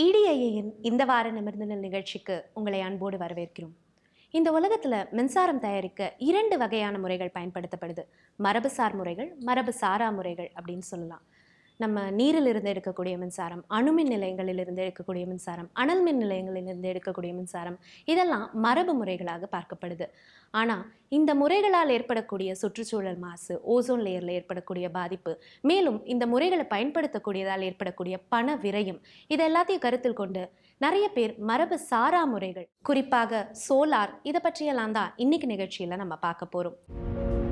இடிஐயின் இந்த வார நிமிர்ந்தனல் நிகழ்ச்சிக்கு உங்களை அன்போடு வரவேற்கிறோம். இந்த உலகத்தில் மின்சாரம் தயாரிக்க இரண்டு வகையான முறைகள் பயன்படுத்தப்படுது. மரபுசார் முறைகள் மரபு சாரா முறைகள் அப்படின்னு சொல்லலாம். நம்ம நீரிலிருந்து எடுக்கக்கூடிய மின்சாரம் அணுமின் நிலையங்களிலிருந்து எடுக்கக்கூடிய மின்சாரம் அனல் மின் நிலையங்களிலிருந்து எடுக்கக்கூடிய மின்சாரம் இதெல்லாம் மரபு முறைகளாக பார்க்கப்படுது. ஆனால் இந்த முறைகளால் ஏற்படக்கூடிய சுற்றுச்சூழல் மாசு ஓசோன் லேயரில் ஏற்படக்கூடிய பாதிப்பு மேலும் இந்த முறைகளை பயன்படுத்தக்கூடியதால் ஏற்படக்கூடிய பண விரயம் இது எல்லாத்தையும் கருத்தில் கொண்டு நிறைய பேர் மரபு சாரா முறைகள் குறிப்பாக சோலார் இதை பற்றியெல்லாம் தான் இன்னைக்கு நிகழ்ச்சியில் நம்ம பார்க்க போகிறோம்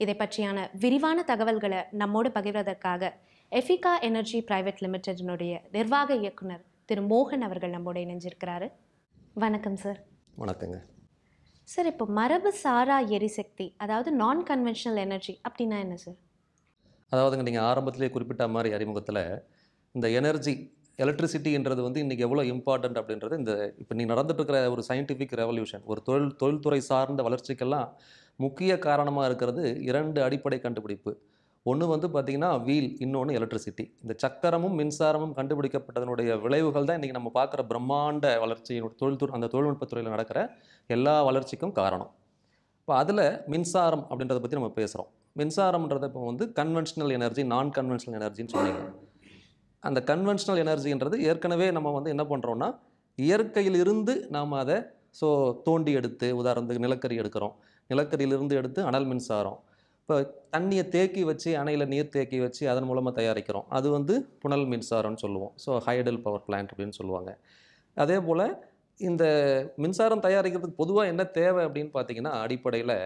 இதை பற்றியான விரிவான தகவல்களை நம்மோடு பகிர்வதற்காக எஃபிகா எனர்ஜி பிரைவேட் லிமிடெடினுடைய நிர்வாக இயக்குனர் திரு மோகன் அவர்கள் நம்மோடு இணைஞ்சிருக்கிறாரு. வணக்கம் சார். வணக்கங்க. சார் இப்போ மரபு சாரா எரிசக்தி அதாவது நான் கன்வென்ஷனல் எனர்ஜி அப்படின்னா என்ன சார்? அதாவதுங்க நீங்கள் ஆரம்பத்திலே குறிப்பிட்ட மாதிரி அறிமுகத்தில் இந்த எனர்ஜி எலக்ட்ரிசிட்டின்றது வந்து இன்றைக்கி எவ்வளோ இம்பார்ட்டண்ட் அப்படின்றது இந்த இப்போ நீ நடந்துட்டு இருக்கிற ஒரு சயின்டிஃபிக் ரெவல்யூஷன் ஒரு தொழில் தொழில்துறை சார்ந்த வளர்ச்சிக்கெல்லாம் முக்கிய காரணமாக இருக்கிறது இரண்டு அடிப்படை கண்டுபிடிப்பு. ஒன்று வந்து பார்த்திங்கன்னா வீல் இன்னொன்று எலக்ட்ரிசிட்டி இந்த சக்கரமும் மின்சாரமும் கண்டுபிடிக்கப்பட்டதனுடைய விளைவுகள் தான் இன்றைக்கி நம்ம பார்க்குற பிரம்மாண்ட வளர்ச்சியினுடைய தொழில்துறை அந்த தொழில்நுட்பத்துறையில் நடக்கிற எல்லா வளர்ச்சிக்கும் காரணம். இப்போ அதில் மின்சாரம் அப்படின்றத பற்றி நம்ம பேசுகிறோம் மின்சாரம்ன்றத இப்போ வந்து கன்வென்ஷனல் எனர்ஜி நான் கன்வென்ஷனல் எனர்ஜின்னு சொன்னீங்க. அந்த கன்வென்ஷனல் எனர்ஜின்றது ஏற்கனவே நம்ம வந்து என்ன பண்ணுறோன்னா இயற்கையிலிருந்து நாம் அதை ஸோ தோண்டி எடுத்து உதாரணத்துக்கு நிலக்கரி எடுக்கிறோம். நிலக்கரியிலிருந்து எடுத்து அனல் மின்சாரம். இப்போ தண்ணியை தேக்கி வச்சு அணையில் நீர் தேக்கி வச்சு அதன் மூலமாக தயாரிக்கிறோம். அது வந்து புனல் மின்சாரம்னு சொல்லுவோம். ஸோ ஹைடல் பவர் பிளான்ட் அப்படின்னு சொல்லுவாங்க. அதே போல் இந்த மின்சாரம் தயாரிக்கிறதுக்கு பொதுவாக என்ன தேவை அப்படின்னு பார்த்தீங்கன்னா அடிப்படையில்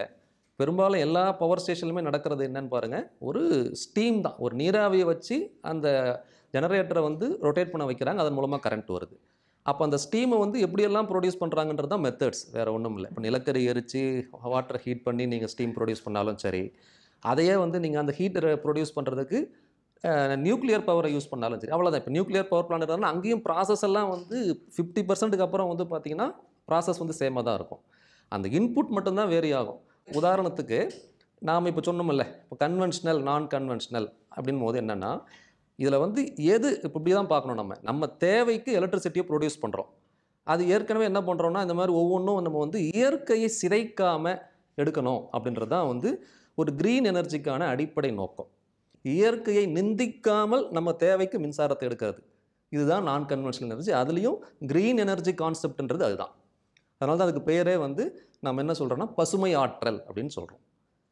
பெரும்பாலும் எல்லா பவர் ஸ்டேஷன்லையுமே நடக்கிறது என்னன்னு பாருங்கள் ஒரு ஸ்டீம் தான். ஒரு நீராவியை வச்சு அந்த ஜெனரேட்டரை வந்து ரொட்டேட் பண்ண வைக்கிறாங்க அதன் மூலமாக கரண்ட் வருது. அப்போ அந்த ஸ்டீமை வந்து எப்படியெல்லாம் ப்ரொடியூஸ் பண்ணுறாங்கன்றது தான் மெத்தட்ஸ் வேறு ஒன்றும் இல்லை. இப்போ நிலக்கரி எரித்து வாட்டர் ஹீட் பண்ணி நீங்கள் ஸ்டீம் ப்ரொடியூஸ் பண்ணாலும் சரி அதையே வந்து நீங்கள் அந்த ஹீட்டரை ப்ரொடியூஸ் பண்ணுறதுக்கு நியூக்ளியர் பவரை யூஸ் பண்ணாலும் சரி அவ்வளோதான் இப்போ நியூக்ளியர் பவர் பிளான்ட் இருந்தாலும் அங்கேயும் ப்ராசஸ் எல்லாம் வந்து ஃபிஃப்டி பர்சன்ட்டுக்கு அப்புறம் வந்து பார்த்தீங்கன்னா ப்ராசஸ் வந்து சேமாக தான் இருக்கும். அந்த இன்புட் மட்டும்தான் வேரி ஆகும். உதாரணத்துக்கு நாம் இப்போ சொன்னோம்ல இப்போ கன்வென்ஷனல் நான் கன்வென்ஷனல் அப்படின் போது என்னென்னா இதில் வந்து எது இப்போ இப்படி தான் பார்க்கணும் நம்ம. நம்ம தேவைக்கு எலக்ட்ரிசிட்டியை ப்ரொடியூஸ் பண்ணுறோம் அது ஏற்கனவே என்ன பண்ணுறோம்னா இந்த மாதிரி ஒவ்வொன்றும் நம்ம வந்து இயற்கையை சிதைக்காமல் எடுக்கணும் அப்படின்றது தான் வந்து ஒரு க்ரீன் எனர்ஜிக்கான அடிப்படை நோக்கம். இயற்கையை நிந்திக்காமல் நம்ம தேவைக்கு மின்சாரத்தை எடுக்கிறது. இதுதான் நான் கன்வென்ஷனல் எனர்ஜி அதுலேயும் க்ரீன் எனர்ஜி கான்செப்ட்ன்றது அதுதான். அதனால தான் அதுக்கு பேரே வந்து நம்ம என்ன சொல்கிறோன்னா பசுமை ஆற்றல் அப்படின்னு சொல்கிறோம்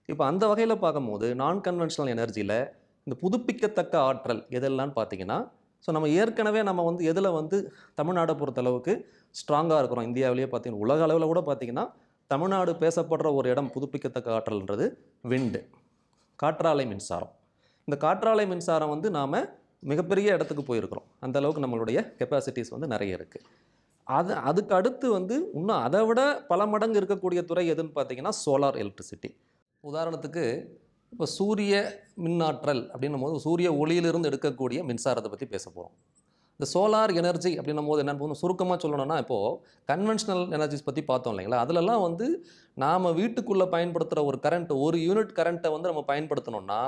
இப்போ அந்த வகையில் பார்க்கும்போது நான் கன்வென்ஷனல் எனர்ஜியில் இந்த புதுப்பிக்கத்தக்க ஆற்றல் எதெல்லாம்னு பார்த்தீங்கன்னா ஸோ நம்ம ஏற்கனவே நம்ம வந்து எதில் வந்து தமிழ்நாடை பொறுத்தளவுக்கு ஸ்ட்ராங்காக இருக்கிறோம். இந்தியாவிலேயே பார்த்தீங்கன்னா உலக அளவில் கூட பார்த்திங்கன்னா தமிழ்நாடு பேசப்படுற ஒரு இடம் புதுப்பிக்கத்தக்க ஆற்றல்ன்றது விண்டு காற்றாலை மின்சாரம். இந்த காற்றாலை மின்சாரம் வந்து நாம் மிகப்பெரிய இடத்துக்கு போயிருக்கிறோம். அந்த அளவுக்கு நம்மளுடைய கெப்பாசிட்டிஸ் வந்து நிறைய இருக்குது அது அதுக்கு அடுத்து வந்து இன்னும் அதை விட பல மடங்கு இருக்கக்கூடிய துறை எதுன்னு பார்த்தீங்கன்னா சோலார் எலக்ட்ரிசிட்டி உதாரணத்துக்கு இப்போ சூரிய மின்னாற்றல் அப்படின்னும் போது சூரிய ஒளியிலிருந்து எடுக்கக்கூடிய மின்சாரத்தை பற்றி பேச போகிறோம் இந்த சோலார் எனர்ஜி அப்படின்னும் போது என்னென்னு சுருக்கமாக சொல்லணும்னா இப்போது கன்வென்ஷனல் எனர்ஜிஸ் பற்றி பார்த்தோம் இல்லைங்களா? அதிலலாம் வந்து நாம் வீட்டுக்குள்ளே பயன்படுத்துகிற ஒரு கரண்ட் ஒரு யூனிட் கரண்ட்டை வந்து நம்ம பயன்படுத்தணும்னா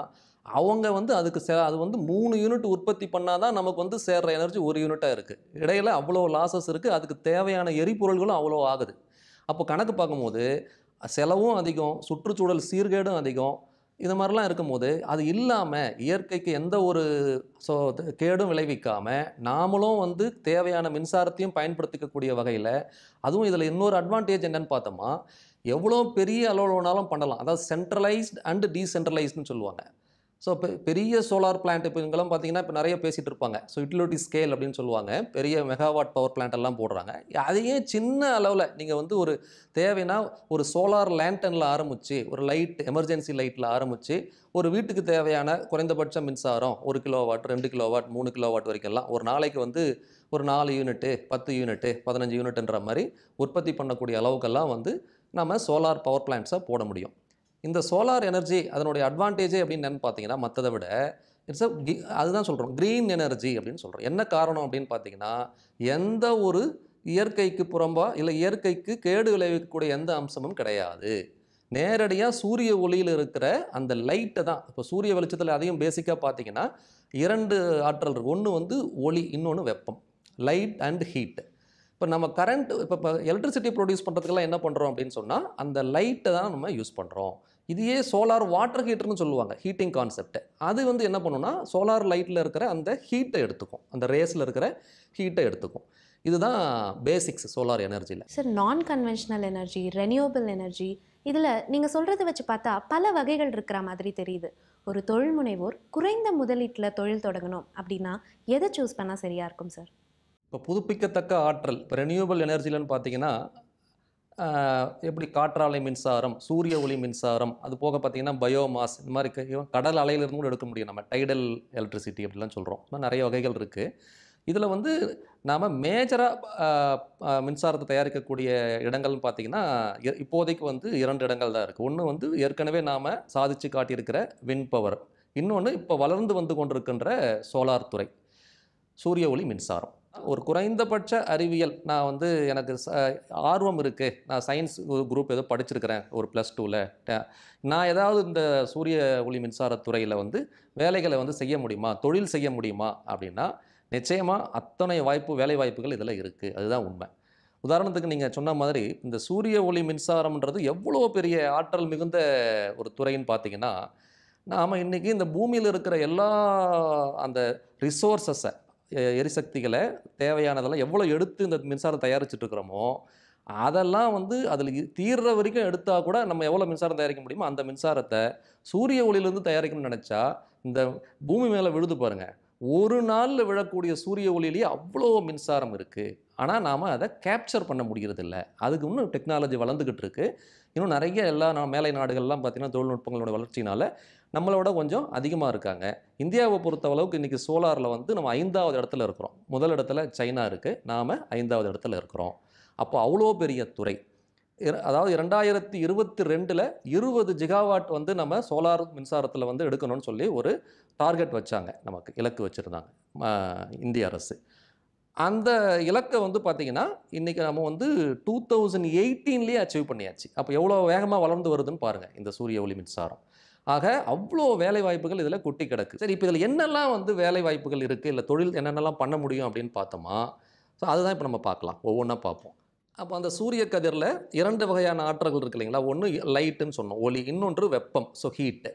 அவங்க வந்து அதுக்கு சே அது வந்து மூணு யூனிட் உற்பத்தி பண்ணால் தான் நமக்கு வந்து சேர்கிற எனர்ஜி ஒரு யூனிட்டாக இருக்குது இடையில் அவ்வளோ லாசஸ் இருக்குது அதுக்கு தேவையான எரிபொருள்களும் அவ்வளோ ஆகுது. அப்போ கணக்கு பார்க்கும்போது செலவும் அதிகம் சுற்றுச்சூழல் சீர்கேடும் அதிகம் இது மாதிரிலாம் இருக்கும்போது அது இல்லாமல் இயற்கைக்கு எந்த ஒரு ஸோ கேடும் விளைவிக்காமல் நாமளும் வந்து தேவையான மின்சாரத்தையும் பயன்படுத்திக்கக்கூடிய வகையில் அதுவும் இதில் இன்னொரு அட்வான்டேஜ் என்னென்னு பார்த்தோமா எவ்வளோ பெரிய அளவுனாலும் பண்ணலாம். அதாவது சென்ட்ரலைஸ்ட் அண்ட் டீசென்ட்ரலைஸ்டுன்னு சொல்லுவாங்க. ஸோ இப்போ பெரிய சோலார் பிளான்ட் இப்போ இங்கெல்லாம் பார்த்தீங்கன்னா இப்போ நிறைய பேசிகிட்டு இருப்பாங்க. ஸோ யூட்டிலிட்டி ஸ்கேல் அப்படின்னு சொல்லுவாங்க. பெரிய மெகாவாட் பவர் பிளான்ட் எல்லாம் போடுறாங்க. அதையே சின்ன அளவில் நீங்கள் வந்து ஒரு தேவைன்னா ஒரு சோலார் லேண்டனில் ஆரம்பித்து ஒரு லைட் எமர்ஜென்சி லைட்டில் ஆரம்பித்து ஒரு வீட்டுக்கு தேவையான குறைந்தபட்ச மின்சாரம் ஒரு கிலோவாட் ரெண்டு கிலோவாட் மூணு கிலோவாட் வரைக்கும்லாம் ஒரு நாளைக்கு வந்து ஒரு நாலு யூனிட்டு பத்து யூனிட்டு பதினஞ்சு யூனிட்ன்ற மாதிரி உற்பத்தி பண்ணக்கூடிய அளவுக்கெல்லாம் வந்து நம்ம சோலார் பவர் பிளான்ட்ஸை போட முடியும். இந்த சோலார் எனர்ஜி அதனுடைய அட்வான்டேஜே அப்படின்னு பார்த்தீங்கன்னா மற்றதை விட இட்ஸ் அ அதுதான் சொல்கிறோம் க்ரீன் எனர்ஜி அப்படின்னு சொல்கிறோம் என்ன காரணம் அப்படின்னு பார்த்தீங்கன்னா எந்த ஒரு இயற்கைக்கு புறம்பா இல்லை இயற்கைக்கு கேடு விளைவிக்கக்கூடிய எந்த அம்சமும் கிடையாது. நேரடியாக சூரிய ஒளியில் இருக்கிற அந்த லைட்டை தான் இப்போ சூரிய வெளிச்சத்தில் அதையும் பேசிக்காக பார்த்தீங்கன்னா இரண்டு ஆற்றல் இருக்குது ஒன்று வந்து ஒளி இன்னொன்று வெப்பம் லைட் அண்ட் ஹீட் இப்போ நம்ம கரண்ட் இப்போ இப்போ எலக்ட்ரிசிட்டி ப்ரொடியூஸ் பண்ணுறதுக்கெல்லாம் என்ன பண்ணுறோம் அப்படின்னு சொன்னால் அந்த லைட்டை தான் நம்ம யூஸ் பண்ணுறோம் இதையே சோலார் வாட்டர் ஹீட்டர்னு சொல்லுவாங்க ஹீட்டிங் கான்செப்ட் அது வந்து என்ன பண்ணுன்னா சோலார் லைட்டில் இருக்கிற அந்த ஹீட்டை எடுத்துக்கும். அந்த ரேஸில் இருக்கிற ஹீட்டை எடுத்துக்கும். இதுதான் பேசிக்ஸ் சோலார் எனர்ஜியில் சார் நான் கன்வென்ஷனல் எனர்ஜி ரெனியூவபிள் எனர்ஜி இதில் நீங்கள் சொல்கிறத வச்சு பார்த்தா பல வகைகள் இருக்கிற மாதிரி தெரியுது. ஒரு தொழில் முனைவோர் குறைந்த முதலீட்டில் தொழில் தொடங்கணும் அப்படின்னா எதை சூஸ் பண்ணால் சரியாக இருக்கும் சார் இப்போ புதுப்பிக்கத்தக்க ஆற்றல் இப்போ ரெனியூவபிள் எனர்ஜிலன்னு பார்த்தீங்கன்னா எப்படி காற்றாலை மின்சாரம் சூரிய ஒளி மின்சாரம் அது போக பார்த்தீங்கன்னா பயோமாஸ் இந்த மாதிரி க- கடல் அலையிலிருந்து கூட எடுக்க முடியும். நம்ம டைடல் எலக்ட்ரிசிட்டி அப்படிலாம் சொல்கிறோம் இந்த நிறைய வகைகள் இருக்குது இதில் வந்து நாம் மேஜராக மின்சாரத்தை தயாரிக்கக்கூடிய இடங்கள்னு பார்த்தீங்கன்னா இ- இப்போதைக்கு வந்து இரண்டு இடங்கள் தான் இருக்குது ஒன்று வந்து ஏற்கனவே நாம் சாதிச்சு காட்டியிருக்கிற வின் பவர் இன்னொன்று இப்போ வளர்ந்து வந்து கொண்டிருக்கின்ற சோலார் துறை சூரிய ஒளி மின்சாரம். ஒரு குறைந்தபட்ச அறிவியல். நான் வந்து எனக்கு ச- ஆர்வம் இருக்குது நான் சயின்ஸ் குரூப் ஏதோ படிச்சிருக்கிறேன் ஒரு ப்ளஸ் டூவில் நான் ஏதாவது இந்த சூரிய ஒளி மின்சாரத்துறையில் வந்து வேலைகளை வந்து செய்ய முடியுமா? தொழில் செய்ய முடியுமா? அப்படின்னா நிச்சயமாக அத்தனை வாய்ப்பு வேலை வாய்ப்புகள் இதில் இருக்குது அதுதான் உண்மை. உதாரணத்துக்கு நீங்கள் சொன்ன மாதிரி இந்த சூரிய ஒளி மின்சாரம்ன்றது எவ்வளோ பெரிய ஆற்றல் மிகுந்த ஒரு துறைன்னு பார்த்தீங்கன்னா நாம் இன்றைக்கி இந்த பூமியில் இருக்கிற எல்லா அந்த ரிசோர்ஸஸை எரிசக்திகளை தேவையானதெல்லாம் எவ்வளோ எடுத்து இந்த மின்சாரம் தயாரிச்சுட்டு இருக்கிறோமோ அதெல்லாம் வந்து அதில் தீர்ற வரைக்கும் எடுத்தால் கூட நம்ம எவ்வளோ மின்சாரம் தயாரிக்க முடியுமோ அந்த மின்சாரத்தை சூரிய ஒளியிலேருந்து தயாரிக்கணும்னு நினச்சா இந்த பூமி மேலே விழுது பாருங்கள் ஒரு நாளில் விழக்கூடிய சூரிய ஒளியிலேயே அவ்வளோ மின்சாரம் இருக்குது ஆனால் நாம் அதை கேப்சர் பண்ண முடியறதில்ல. அதுக்கு இன்னும் டெக்னாலஜி வளர்ந்துக்கிட்டு இருக்குது இன்னும் நிறைய எல்லா நா- மேலை நாடுகள்லாம் பார்த்திங்கன்னா தொழில்நுட்பங்களோட வளர்ச்சினால நம்மளோட கொஞ்சம் அதிகமாக இருக்காங்க. இந்தியாவை பொறுத்த அளவுக்கு இன்றைக்கி சோலாரில் வந்து நம்ம ஐந்தாவது இடத்துல இருக்கிறோம். முதல் இடத்துல சைனா இருக்குது நாம் ஐந்தாவது இடத்துல இருக்கிறோம். அப்போ அவ்வளோ பெரிய துறை. அதாவது இரண்டாயிரத்தி இருபத்தி ரெண்டில் இருபது ஜிகாவாட் வந்து நம்ம சோலார் மின்சாரத்தில் வந்து எடுக்கணும்னு சொல்லி ஒரு டார்கெட் வச்சாங்க. நமக்கு இலக்கு வச்சுருந்தாங்க. இந்திய அரசு. அந்த இலக்கை வந்து பார்த்திங்கன்னா இன்றைக்கி நம்ம வந்து டூ தௌசண்ட் எயிட்டீன்லேயே அச்சீவ் பண்ணியாச்சு. அப்போ எவ்வளோ வேகமாக வளர்ந்து வருதுன்னு பாருங்கள் இந்த சூரிய ஒளி மின்சாரம். ஆக அவ்வளோ வேலை வாய்ப்புகள் இதில் கொட்டி கிடக்கு. சரி இப்போ இதில் என்னெல்லாம் வந்து வேலை வாய்ப்புகள் இருக்குது இல்லை தொழில் என்னென்னலாம் பண்ண முடியும் அப்படின்னு பார்த்தோமா? ஸோ அதுதான் இப்போ நம்ம பார்க்கலாம். ஒவ்வொன்றா பார்ப்போம். அப்போ அந்த சூரிய கதிரில் இரண்டு வகையான ஆற்றல்கள் இருக்கு இல்லைங்களா? ஒன்று லைட்டுன்னு சொன்னோம் ஒளி. இன்னொன்று வெப்பம் ஸோ ஹீட்டு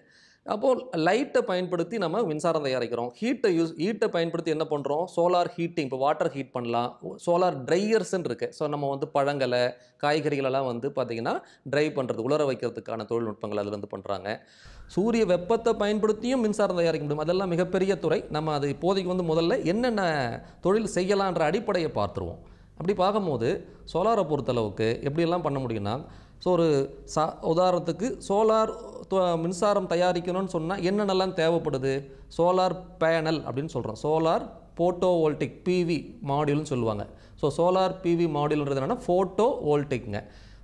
அப்போது லைட்டை பயன்படுத்தி நம்ம மின்சாரம் தயாரிக்கிறோம். ஹீட்டை யூஸ் ஹீட்டை பயன்படுத்தி என்ன பண்ணுறோம் சோலார் ஹீட்டிங் இப்போ வாட்டர் ஹீட் பண்ணலாம். சோலார் ட்ரையர்ஸ்ன்னு இருக்குது ஸோ நம்ம வந்து பழங்களை காய்கறிகளெல்லாம் வந்து பார்த்திங்கன்னா ட்ரை பண்ணுறது உலர வைக்கிறதுக்கான தொழில்நுட்பங்கள் அதுலேருந்து பண்ணுறாங்க சூரிய வெப்பத்தை பயன்படுத்தியும் மின்சாரம் தயாரிக்க முடியும். அதெல்லாம் மிகப்பெரிய துறை. நம்ம அது இப்போதைக்கு வந்து முதல்ல என்னென்ன தொழில் செய்யலான்ற அடிப்படையை பார்த்துருவோம். அப்படி பார்க்கும்போது சோலாரை பொறுத்தளவுக்கு எப்படியெல்லாம் பண்ண முடியும்னா ஸோ ஒரு சா உதாரணத்துக்கு சோலார் மின்சாரம் தயாரிக்கணும்னு சொன்னால் என்னென்னலாம் தேவைப்படுது? சோலார் பேனல் அப்படின்னு சொல்கிறோம் சோலார் ஃபோட்டோ வோல்டிக் பிவி மாடியூல்னு சொல்லுவாங்க. ஸோ சோலார் பிவி மாடியூல்ன்றது என்னென்னா ஃபோட்டோ வோல்டிக்ங்க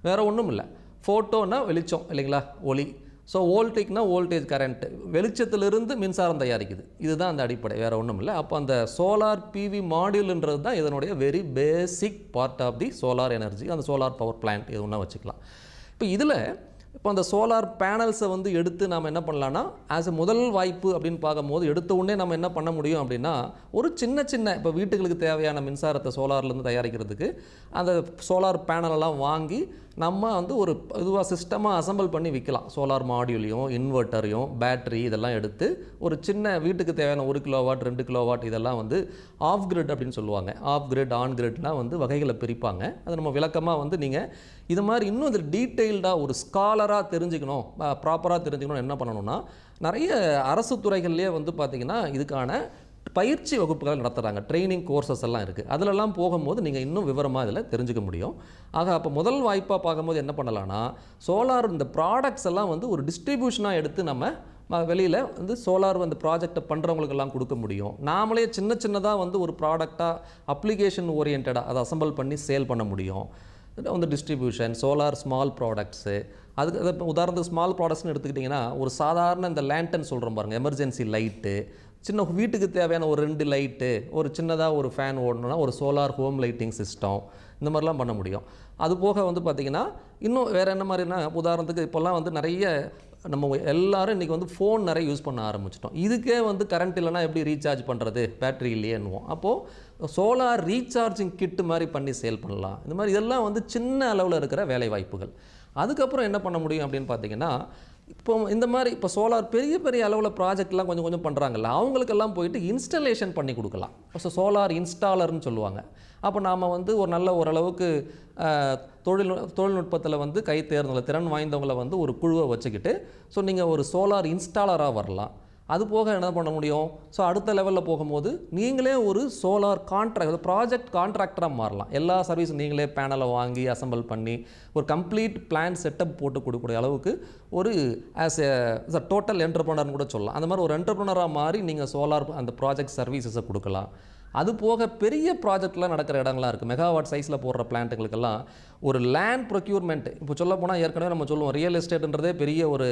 வேறு ஒன்றும் இல்லை ஃபோட்டோன்னா வெளிச்சம் இல்லைங்களா? ஒளி. ஸோ வோல்டேக்னா வோல்டேஜ் கரண்ட்டு வெளிச்சத்திலிருந்து மின்சாரம் தயாரிக்குது. இதுதான் அந்த அடிப்படை. வேறு ஒன்றும் இல்லை. அப்போ அந்த சோலார் பிவி மாடியூல்ன்றது தான் இதனுடைய very basic part of the solar energy அந்த சோலார் பவர் பிளான்ட் இது ஒன்றா வச்சுக்கலாம். இப்போ இதில் இப்போ அந்த சோலார் பேனல்ஸை வந்து எடுத்து நாம் என்ன பண்ணலான்னா ஆஸ் எ முதல் வாய்ப்பு அப்படின்னு பார்க்கும்போது எடுத்த உடனே நம்ம என்ன பண்ண முடியும் அப்படின்னா ஒரு சின்ன சின்ன இப்போ வீட்டுகளுக்கு தேவையான மின்சாரத்தை சோலார்லேருந்து தயாரிக்கிறதுக்கு அந்த சோலார் பேனலெல்லாம் வாங்கி நம்ம வந்து ஒரு இதுவாக சிஸ்டமாக அசெம்பிள் பண்ணி விற்கலாம் சோலார் மாடியூலையும் இன்வெர்ட்டரையும் பேட்டரி இதெல்லாம் எடுத்து ஒரு சின்ன வீட்டுக்கு தேவையான ஒரு கிலோ வாட் ரெண்டு கிலோ வாட் இதெல்லாம் வந்து ஆஃப் கிரிட் அப்படின்னு சொல்லுவாங்க. ஆஃப் கிரிட் ஆன் கிரிட்லாம் வந்து வகைகளை பிரிப்பாங்க. அது நம்ம விளக்கமாக வந்து நீங்கள் இது மாதிரி இன்னும் இந்த டீட்டெயில்டாக ஒரு ஸ்காலராக தெரிஞ்சுக்கணும் ப்ராப்பராக தெரிஞ்சுக்கணும் என்ன பண்ணணும்னா நிறைய அரசு துறைகள்லேயே வந்து பார்த்திங்கன்னா இதுக்கான பயிற்சி வகுப்புகள் நடத்துகிறாங்க ட்ரைனிங் கோர்சஸ் எல்லாம் இருக்குது அதிலெல்லாம் போகும்போது நீங்கள் இன்னும் விவரமாக இதில் தெரிஞ்சுக்க முடியும். ஆக அப்போ முதல் வாய்ப்பாக பார்க்கும்போது என்ன பண்ணலாம்னா சோலார் இந்த ப்ராடக்ட்ஸ் எல்லாம் வந்து ஒரு டிஸ்ட்ரிபியூஷனாக எடுத்து நம்ம வெளியில் வந்து சோலார் வந்து ப்ராஜெக்டை பண்ணுறவங்களுக்கெல்லாம் கொடுக்க முடியும். நாமளே சின்ன சின்னதாக வந்து ஒரு ப்ராடக்டாக அப்ளிகேஷன் ஓரியன்டாக அதை அசம்பிள் பண்ணி சேல் பண்ண முடியும். வந்து டிஸ்ட்ரிபியூஷன் சோலார் ஸ்மால் ப்ராடக்ட்ஸு அதுக்கு உதாரணத்துக்கு ஸ்மால் ப்ராடக்ட்ஸ்னு எடுத்துக்கிட்டிங்கன்னா ஒரு சாதாரண இந்த லேண்டன் சொல்கிறோம் பாருங்கள் எமர்ஜென்சி லைட்டு சின்ன வீட்டுக்கு தேவையான ஒரு ரெண்டு லைட்டு ஒரு சின்னதாக ஒரு ஃபேன் ஓடணும்னா ஒரு சோலார் ஹோம் லைட்டிங் சிஸ்டம் இந்த மாதிரிலாம் பண்ண முடியும். அது போக வந்து பார்த்திங்கன்னா இன்னும் வேறு என்ன மாதிரினா உதாரணத்துக்கு இப்போல்லாம் வந்து நிறைய நம்ம எல்லாரும் இன்றைக்கி வந்து ஃபோன் நிறைய யூஸ் பண்ண ஆரம்பிச்சிட்டோம். இதுக்கே வந்து கரண்ட் இல்லைனா எப்படி ரீசார்ஜ் பண்ணுறது பேட்டரி இல்லையேன்னுவோம். அப்போது சோலார் ரீசார்ஜிங் கிட்டு மாதிரி பண்ணி சேல் பண்ணலாம். இந்த மாதிரி இதெல்லாம் வந்து சின்ன அளவில் இருக்கிற வேலை வாய்ப்புகள் அதுக்கப்புறம் என்ன பண்ண முடியும் அப்படின்னு பார்த்தீங்கன்னா இப்போ இந்த மாதிரி இப்போ சோலார் பெரிய பெரிய அளவில் ப்ராஜெக்ட்லாம் கொஞ்சம் கொஞ்சம் பண்ணுறாங்கல்ல அவங்களுக்கெல்லாம் போயிட்டு இன்ஸ்டலேஷன் பண்ணி கொடுக்கலாம். ஸோ சோலார் இன்ஸ்டாலர்னு சொல்லுவாங்க. அப்போ நாம் வந்து ஒரு நல்ல ஓரளவுக்கு தொழில் தொழில்நுட்பத்தில் வந்து கை தேர்ந்தவங்களை திறன் வாய்ந்தவங்களை வந்து ஒரு குழுவை வச்சுக்கிட்டு ஸோ நீங்கள் ஒரு சோலார் இன்ஸ்டாலராக வரலாம். அது போக என்ன பண்ண முடியும்? ஸோ அடுத்த லெவலில் போகும்போது நீங்களே ஒரு சோலார் கான்ட்ராக்ட் ப்ராஜெக்ட் கான்ட்ராக்டராக மாறலாம். எல்லா சர்வீஸும் நீங்களே பேனலை வாங்கி அசெம்பிள் பண்ணி ஒரு கம்ப்ளீட் பிளான் செட்டப் போட்டு கொடுக்கக்கூடிய அளவுக்கு ஒரு ஆஸ் எ டோட்டல் என்டர்ப்ரனர்னு கூட சொல்லலாம். அந்த மாதிரி ஒரு என்டர்ப்ரனராக மாறி நீங்கள் சோலார் அந்த ப்ராஜெக்ட் சர்வீசஸை கொடுக்கலாம். அது போக பெரிய ப்ராஜெக்ட்லாம் நடக்கிற இடங்கள்லாம் இருக்குது மெகாவாட் சைஸில் போடுற பிளான்ட்டுகளுக்கெல்லாம் ஒரு லேண்ட் ப்ரொக்யூர்மெண்ட் இப்போ சொல்ல போனால் ஏற்கனவே நம்ம சொல்லுவோம் ரியல் எஸ்டேட்ன்றதே பெரிய ஒரு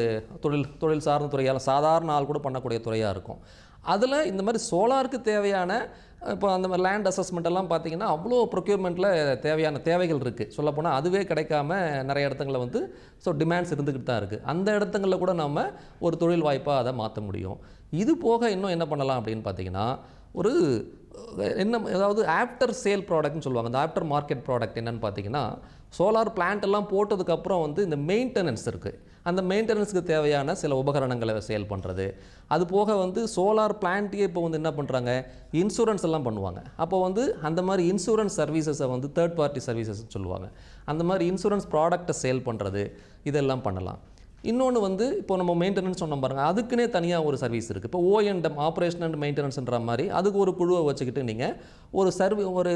தொழில் தொழில் சார்ந்த துறையால் சாதாரண ஆள் கூட பண்ணக்கூடிய துறையாக இருக்கும். அதில் இந்த மாதிரி சோலாருக்கு தேவையான இப்போ அந்த மாதிரி லேண்ட் அசஸ்மெண்ட் எல்லாம் பார்த்தீங்கன்னா அவ்வளோ ப்ரொக்யூர்மெண்ட்டில் தேவையான தேவைகள் இருக்குது சொல்லப்போனால் அதுவே கிடைக்காம நிறைய இடத்துங்களில் வந்து ஸோ டிமாண்ட்ஸ் இருந்துக்கிட்டு தான் இருக்குது அந்த இடத்துங்களில் கூட நம்ம ஒரு தொழில் வாய்ப்பாக அதை மாற்ற முடியும். இது போக இன்னும் என்ன பண்ணலாம் அப்படின்னு பார்த்தீங்கன்னா ஒரு என்ன அதாவது ஆஃப்டர் சேல் ப்ராடக்ட்னு சொல்லுவாங்க. அந்த ஆஃப்டர் மார்க்கெட் ப்ராடக்ட் என்னன்னு பார்த்தீங்கன்னா சோலார் பிளான்ட் எல்லாம் போட்டதுக்கப்புறம் வந்து இந்த மெயின்டெனன்ஸ் இருக்குது அந்த மெயின்டெனன்ஸுக்கு தேவையான சில உபகரணங்களை சேல் பண்ணுறது அது போக வந்து சோலார் பிளான்ட்டையே இப்போ வந்து என்ன பண்ணுறாங்க இன்சூரன்ஸ் எல்லாம் பண்ணுவாங்க. அப்போ வந்து அந்த மாதிரி இன்சூரன்ஸ் சர்வீசஸை வந்து தேர்ட் பார்ட்டி சர்வீசஸ் சொல்லுவாங்க. அந்த மாதிரி இன்சூரன்ஸ் ப்ராடக்ட்டை சேல் பண்ணுறது இதெல்லாம் பண்ணலாம். இன்னொன்று வந்து இப்போ நம்ம மெயின்டெனன்ஸ் சொன்னோம் பாருங்கள் அதுக்குன்னே தனியாக ஒரு சர்வீஸ் இருக்குது இப்போ ஓஎன்டம் ஆப்ரேஷன் அண்ட் மெயின்டெனன்ஸ்ன்ற மாதிரி அதுக்கு ஒரு குழுவை வச்சுக்கிட்டு நீங்கள் ஒரு சர்வீ ஒரு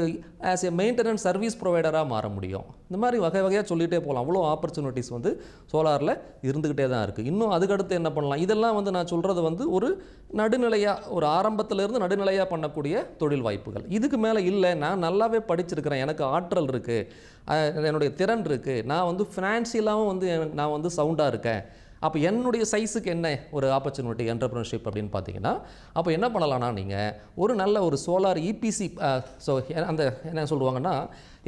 ஆஸ் எ மெயின்டெனன்ஸ் சர்வீஸ் ப்ரொவைடராக மாற முடியும். இந்த மாதிரி வகை வகையாக சொல்லிகிட்டே போகலாம். அவ்வளோ ஆப்பர்ச்சுனிட்டிஸ் வந்து சோலாரில் இருந்துக்கிட்டே தான் இருக்குது இன்னும் அதுக்கடுத்து என்ன பண்ணலாம்? இதெல்லாம் வந்து நான் சொல்கிறது வந்து ஒரு நடுநிலையாக ஒரு ஆரம்பத்திலேருந்து நடுநிலையாக பண்ணக்கூடிய தொழில் வாய்ப்புகள். இதுக்கு மேலே இல்லை நான் நல்லாவே படிச்சிருக்கிறேன் எனக்கு ஆற்றல் இருக்குது என்னுடைய திறன் இருக்குது நான் வந்து ஃபினான்ஷியலாகவும் வந்து நான் வந்து சவுண்டாக இருக்கேன். அப்போ என்னுடைய சைஸுக்கு என்ன ஒரு ஆப்பர்ச்சுனிட்டி என்டர்பிரினர்ஷிப் அப்படின்னு பார்த்தீங்கன்னா அப்போ என்ன பண்ணலாம்னா நீங்கள் ஒரு நல்ல ஒரு சோலார் இபிசி ஸோ அந்த என்ன சொல்லுவாங்கன்னா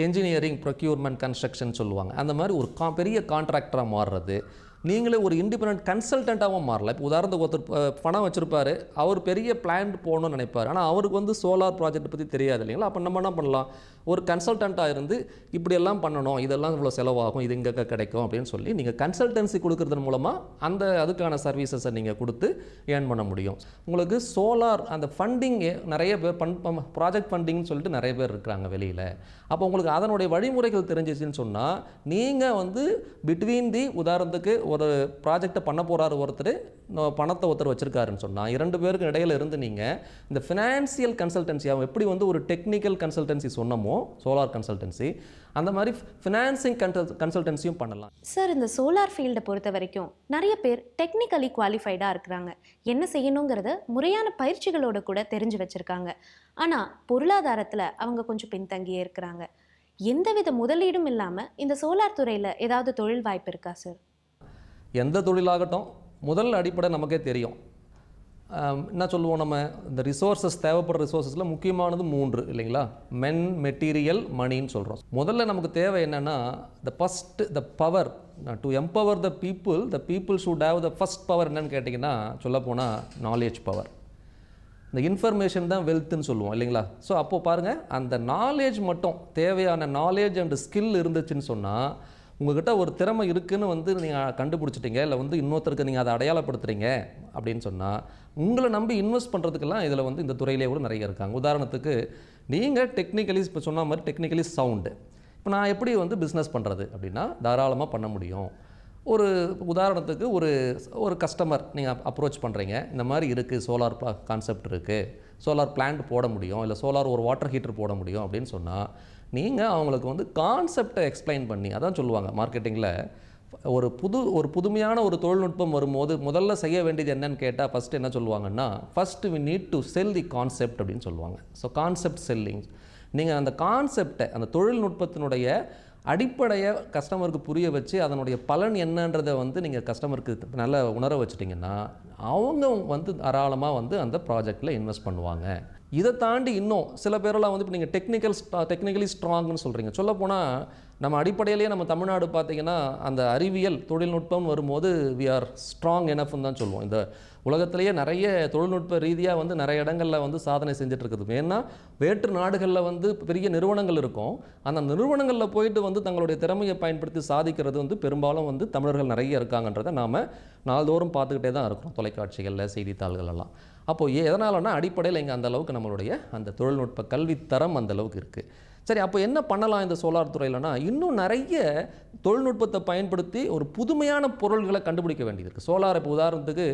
என்ஜினியரிங் ப்ரொக்யூர்மெண்ட் கன்ஸ்ட்ரக்ஷன் சொல்லுவாங்க. அந்த மாதிரி ஒரு கா பெரிய கான்ட்ராக்டராக மாறுறது. நீங்களே ஒரு இண்டிபெண்ட் கன்சல்டண்ட்டாகவும் மாறலாம். இப்போ உதாரணத்துக்கு ஒருத்தர் பணம் வச்சுருப்பாரு. அவர் பெரிய பிளான் போகணும்னு நினைப்பார். ஆனால் அவருக்கு வந்து சோலார் ப்ராஜெக்ட் பற்றி தெரியாது இல்லைங்களா? அப்போ நம்ம என்ன பண்ணலாம்? ஒரு கன்சல்டண்ட்டாக இருந்து இப்படியெல்லாம் பண்ணணும். இதெல்லாம் இவ்வளோ செலவாகும். இது இங்கே கிடைக்கும் அப்படின்னு சொல்லி நீங்கள் கன்சல்டன்சி கொடுக்குறதன் மூலமாக அந்த அதுக்கான சர்வீசஸை நீங்கள் கொடுத்து ஏர்ன் பண்ண முடியும். உங்களுக்கு சோலார் அந்த ஃபண்டிங் நிறைய பேர் பண் ப்ராஜெக்ட் ஃபண்டிங்னு சொல்லிட்டு நிறைய பேர் இருக்கிறாங்க வெளியில். அப்போ உங்களுக்கு அதனுடைய வழிமுறைகள் தெரிஞ்சிச்சுன்னு சொன்னால் நீங்கள் வந்து பிட்வீன் தி உதாரணத்துக்கு ஒரு ப்ராஜெக்டை பண்ண போகிறாரு ஒருத்தர் பணத்தை ஒருத்தர் வச்சிருக்காருன்னு சொன்னால் இரண்டு பேருக்கு இடையில இருந்து நீங்கள் இந்த ஃபினான்சியல் கன்சல்டன்சி அவன் எப்படி வந்து ஒரு டெக்னிக்கல் கன்சல்டன்சி சொன்னமோ சோலார் கன்சல்டன்சி அந்த மாதிரி ஃபினான்சிங் கன்சல் கன்சல்டன்சியும் பண்ணலாம். சார் இந்த சோலார் ஃபீல்டை பொறுத்த வரைக்கும் நிறைய பேர் டெக்னிக்கலி குவாலிஃபைடாக இருக்கிறாங்க. என்ன செய்யணுங்கிறத முறையான பயிற்சிகளோட கூட தெரிஞ்சு வச்சுருக்காங்க. ஆனால் பொருளாதாரத்தில் அவங்க கொஞ்சம் பின்தங்கியே இருக்கிறாங்க. எந்தவித முதலீடும் இல்லாமல் இந்த சோலார் துறையில் ஏதாவது தொழில் வாய்ப்பு இருக்கா சார் எந்த தொழிலாகட்டும் முதல் அடிப்படை நமக்கே தெரியும். என்ன சொல்லுவோம் நம்ம? இந்த ரிசோர்ஸஸ் தேவைப்படுற ரிசோர்ஸஸில் முக்கியமானது மூன்று இல்லைங்களா? மென் மெட்டீரியல் மணின்னு சொல்கிறோம் முதல்ல நமக்கு தேவை என்னென்னா the first the power to empower the people the people should have the first power என்னன்னு கேட்டிங்கன்னா சொல்லப்போனால் நாலேஜ் பவர் இந்த இன்ஃபர்மேஷன் தான் வெல்த்துன்னு சொல்லுவோம் இல்லைங்களா? ஸோ அப்போ பாருங்கள் அந்த நாலேஜ் மட்டும் தேவையான நாலேஜ் அண்ட் ஸ்கில் இருந்துச்சுன்னு சொன்னால் உங்ககிட்ட ஒரு திறமை இருக்குதுன்னு வந்து நீங்கள் கண்டுபிடிச்சிட்டீங்க இல்லை வந்து இன்னொருத்தருக்கு நீங்கள் அதை அடையாளப்படுத்துறீங்க அப்படின்னு சொன்னால் உங்களை நம்பி இன்வெஸ்ட் பண்ணுறதுக்கெல்லாம் இதில் வந்து இந்த துறையிலே கூட நிறைய இருக்காங்க. உதாரணத்துக்கு நீங்கள் டெக்னிக்கலி இப்போ சொன்ன மாதிரி டெக்னிக்கலி சவுண்டு இப்போ நான் எப்படி வந்து பிஸ்னஸ் பண்ணுறது அப்படின்னா தாராளமாக பண்ண முடியும். ஒரு உதாரணத்துக்கு ஒரு ஒரு கஸ்டமர் நீங்கள் அப்ரோச் பண்ணுறீங்க இந்த மாதிரி இருக்குது சோலார் கான்செப்ட் இருக்குது சோலார் பிளான்ட் போட முடியும் இல்லை சோலார் ஒரு வாட்டர் ஹீட்டர் போட முடியும் அப்படின்னு சொன்னால் நீங்கள் அவங்களுக்கு வந்து கான்செப்டை எக்ஸ்பிளைன் பண்ணி அதான் சொல்லுவாங்க மார்க்கெட்டிங்கில் ஒரு புது ஒரு புதுமையான ஒரு தொழில்நுட்பம் வரும்போது முதல்ல செய்ய வேண்டியது என்னன்னு கேட்டால் ஃபஸ்ட்டு என்ன சொல்லுவாங்கன்னா first we need to sell the concept அப்படின்னு சொல்லுவாங்க. ஸோ கான்செப்ட் செல்லிங் நீங்கள் அந்த கான்செப்டை அந்த தொழில்நுட்பத்தினுடைய அடிப்படையை கஸ்டமருக்கு புரிய வச்சு அதனுடைய பலன் என்னன்றதை வந்து நீங்கள் கஸ்டமருக்கு நல்லா உணர வச்சிட்டிங்கன்னா அவங்க வந்து தாராளமாக வந்து அந்த ப்ராஜெக்டில் இன்வெஸ்ட் பண்ணுவாங்க. இதை தாண்டி இன்னும் சில பேரெல்லாம் வந்து இப்போ நீங்கள் டெக்னிக்கல் டெக்னிக்கலி ஸ்ட்ராங்னு சொல்கிறீங்க சொல்லப்போனால் நம்ம அடிப்படையிலேயே நம்ம தமிழ்நாடு பார்த்திங்கன்னா அந்த அறிவியல் தொழில்நுட்பம் வரும்போது வி ஆர் ஸ்ட்ராங் எனஃப்னு தான் சொல்லுவோம். இந்த உலகத்திலேயே நிறைய தொழில்நுட்ப ரீதியாக வந்து நிறைய இடங்களில் வந்து சாதனை செஞ்சிட்ருக்குது. ஏன்னா வேற்று நாடுகளில் வந்து பெரிய நிறுவனங்கள் இருக்கும். அந்த நிறுவனங்களில் போயிட்டு வந்து தங்களுடைய திறமையை பயன்படுத்தி சாதிக்கிறது வந்து பெரும்பாலும் வந்து தமிழர்கள் நிறைய இருக்காங்கன்றதை நாம் நாள்தோறும் பார்த்துக்கிட்டே தான் இருக்கிறோம். தொலைக்காட்சிகளில் செய்தித்தாள்கள் எல்லாம் அப்போது எதனாலன்னா அடிப்படையில் இங்கே அந்த அளவுக்கு நம்மளுடைய அந்த தொழில்நுட்ப கல்வித்தரம் அந்த அளவுக்கு இருக்குது சரி அப்போ என்ன பண்ணலாம் இந்த சோலார் துறையிலனா இன்னும் நிறைய தொழில்நுட்பத்தை பயன்படுத்தி ஒரு புதுமையான பொருள்களை கண்டுபிடிக்க வேண்டியது இருக்குது சோலார் இப்போ உதாரணத்துக்கு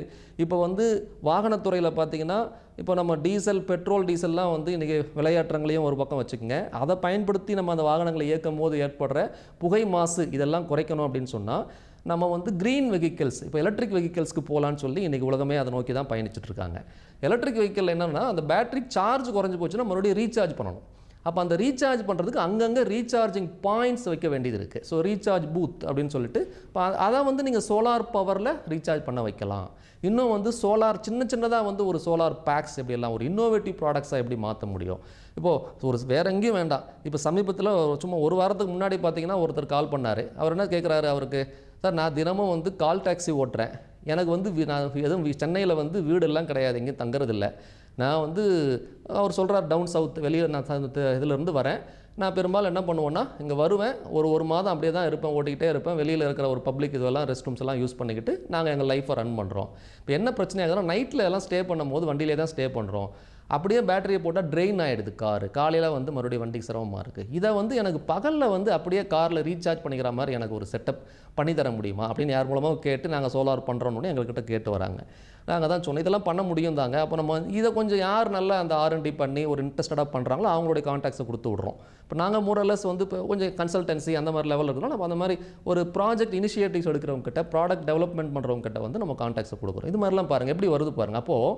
இப்போ வந்து வாகனத்துறையில் பார்த்தீங்கன்னா இப்போ நம்ம டீசல் பெட்ரோல் டீசல்லாம் வந்து இன்றைக்கி விளையாட்டுறங்களையும் ஒரு பக்கம் வச்சுக்கோங்க. அதை பயன்படுத்தி நம்ம அந்த வாகனங்களை இயக்கும் போது ஏற்படுற புகை மாசு இதெல்லாம் குறைக்கணும் அப்படின்னு சொன்னால் நம்ம வந்து க்ரீன் வெஹிக்கிள்ஸ் இப்போ எலக்ட்ரிக் வெஹிக்கிள்ஸ்க்கு போகலான்னு சொல்லி இன்றைக்கி உலகமே அதை நோக்கி தான் பயணிச்சுட்டு இருக்காங்க. எலக்ட்ரிக் வெஹிக்கிள் என்னென்னா அந்த பேட்டரி சார்ஜ் குறைஞ்சி போச்சுன்னா மறுபடியும் ரீசார்ஜ் பண்ணணும். அப்போ அந்த ரீசார்ஜ் பண்ணுறதுக்கு அங்கங்கே ரீசார்ஜிங் பாயிண்ட்ஸ் வைக்க வேண்டியது இருக்குது ஸோ ரீசார்ஜ் பூத் அப்படின்னு சொல்லிட்டு இப்போ அதை வந்து நீங்கள் சோலார் பவரில் ரீசார்ஜ் பண்ண வைக்கலாம். இன்னும் வந்து சோலார் சின்ன சின்னதாக வந்து ஒரு சோலார் பேக்ஸ் எப்படி ஒரு இன்னோவேட்டிவ் ப்ராடக்ட்ஸாக எப்படி மாற்ற முடியும்? இப்போது ஒரு வேற எங்கேயும் வேண்டாம். இப்போ சமீபத்தில் சும்மா ஒரு வாரத்துக்கு முன்னாடி பார்த்தீங்கன்னா ஒருத்தர் கால் பண்ணார். அவர் என்ன கேட்குறாரு அவருக்கு? சார் நான் தினமும் வந்து கால் டாக்ஸி ஓட்டுறேன். எனக்கு வந்து வி- நான் எதுவும் சென்னையில் வந்து வீடெல்லாம் கிடையாது. எங்கேயும் தங்குறதில்லை நான் வந்து அவர் சொல்கிறார் டவுன் சவுத் வெளியில் நான் ச- இதிலிருந்து வரேன். நான் பெரும்பாலும் என்ன பண்ணுவேன்னா இங்கே வருவேன். ஒரு ஒரு மாதம் அப்படியே தான் இருப்பேன் ஓட்டிக்கிட்டே இருப்பேன். வெளியில் இருக்கிற ஒரு பப்ளிக் இதெல்லாம் ரெஸ்ட் ரூம்ஸ் எல்லாம் யூஸ் பண்ணிக்கிட்டு நாங்கள் எங்கள் லைஃப்பை ரன் பண்ணுறோம் இப்போ என்ன பிரச்சனை ஆகுதுன்னா நைட்டில் எல்லாம் ஸ்டே பண்ணும்போது வண்டியிலே தான் ஸ்டே பண்ணுறோம் அப்படியே பேட்டரியை போட்டால் ட்ரெயின் ஆகிடுது கார் காலையில் வந்து மறுபடியும் வண்டிக்கு சிரமமாக இருக்குது இதை வந்து எனக்கு பகலில் வந்து அப்படியே காரில் ரீசார்ஜ் பண்ணிக்கிற மாதிரி எனக்கு ஒரு செட்டப் பண்ணி தர முடியுமா? அப்படின்னு யார் மூலமாக கேட்டு நாங்கள் சோலார் பண்ணுறோன்னு எங்கள்கிட்ட கேட்டு வராங்க. நாங்கள் தான் சொன்னோம் இதெல்லாம் பண்ண முடியும் தாங்க. அப்போ நம்ம இதை கொஞ்சம் யார் நல்லா அந்த ஆர்என்டி பண்ணி ஒரு இன்ட்ரெஸ்டடாக பண்ணுறாங்களோ அவங்களுடைய கான்டாக்ட்ஸை கொடுத்து விட்றோம். இப்போ நாங்கள் மூரலஸ் வந்து இப்போ கொஞ்சம் கன்சல்டன்சி அந்த மாதிரி லெவலில் இருக்கிறோம் நம்ம அந்த மாதிரி ஒரு ப்ராஜெக்ட் இனிஷியேட்டிவ்ஸ் எடுக்கிறவங்க கிட்ட ப்ராடக்ட் டெவலப்மெண்ட் பண்ணுறவங்க கிட்ட வந்து நம்ம கான்டாக்ட்ஸை கொடுக்குறோம். இது மாதிரிலாம் பாருங்கள் எப்படி வருது பாருங்கள் அப்போது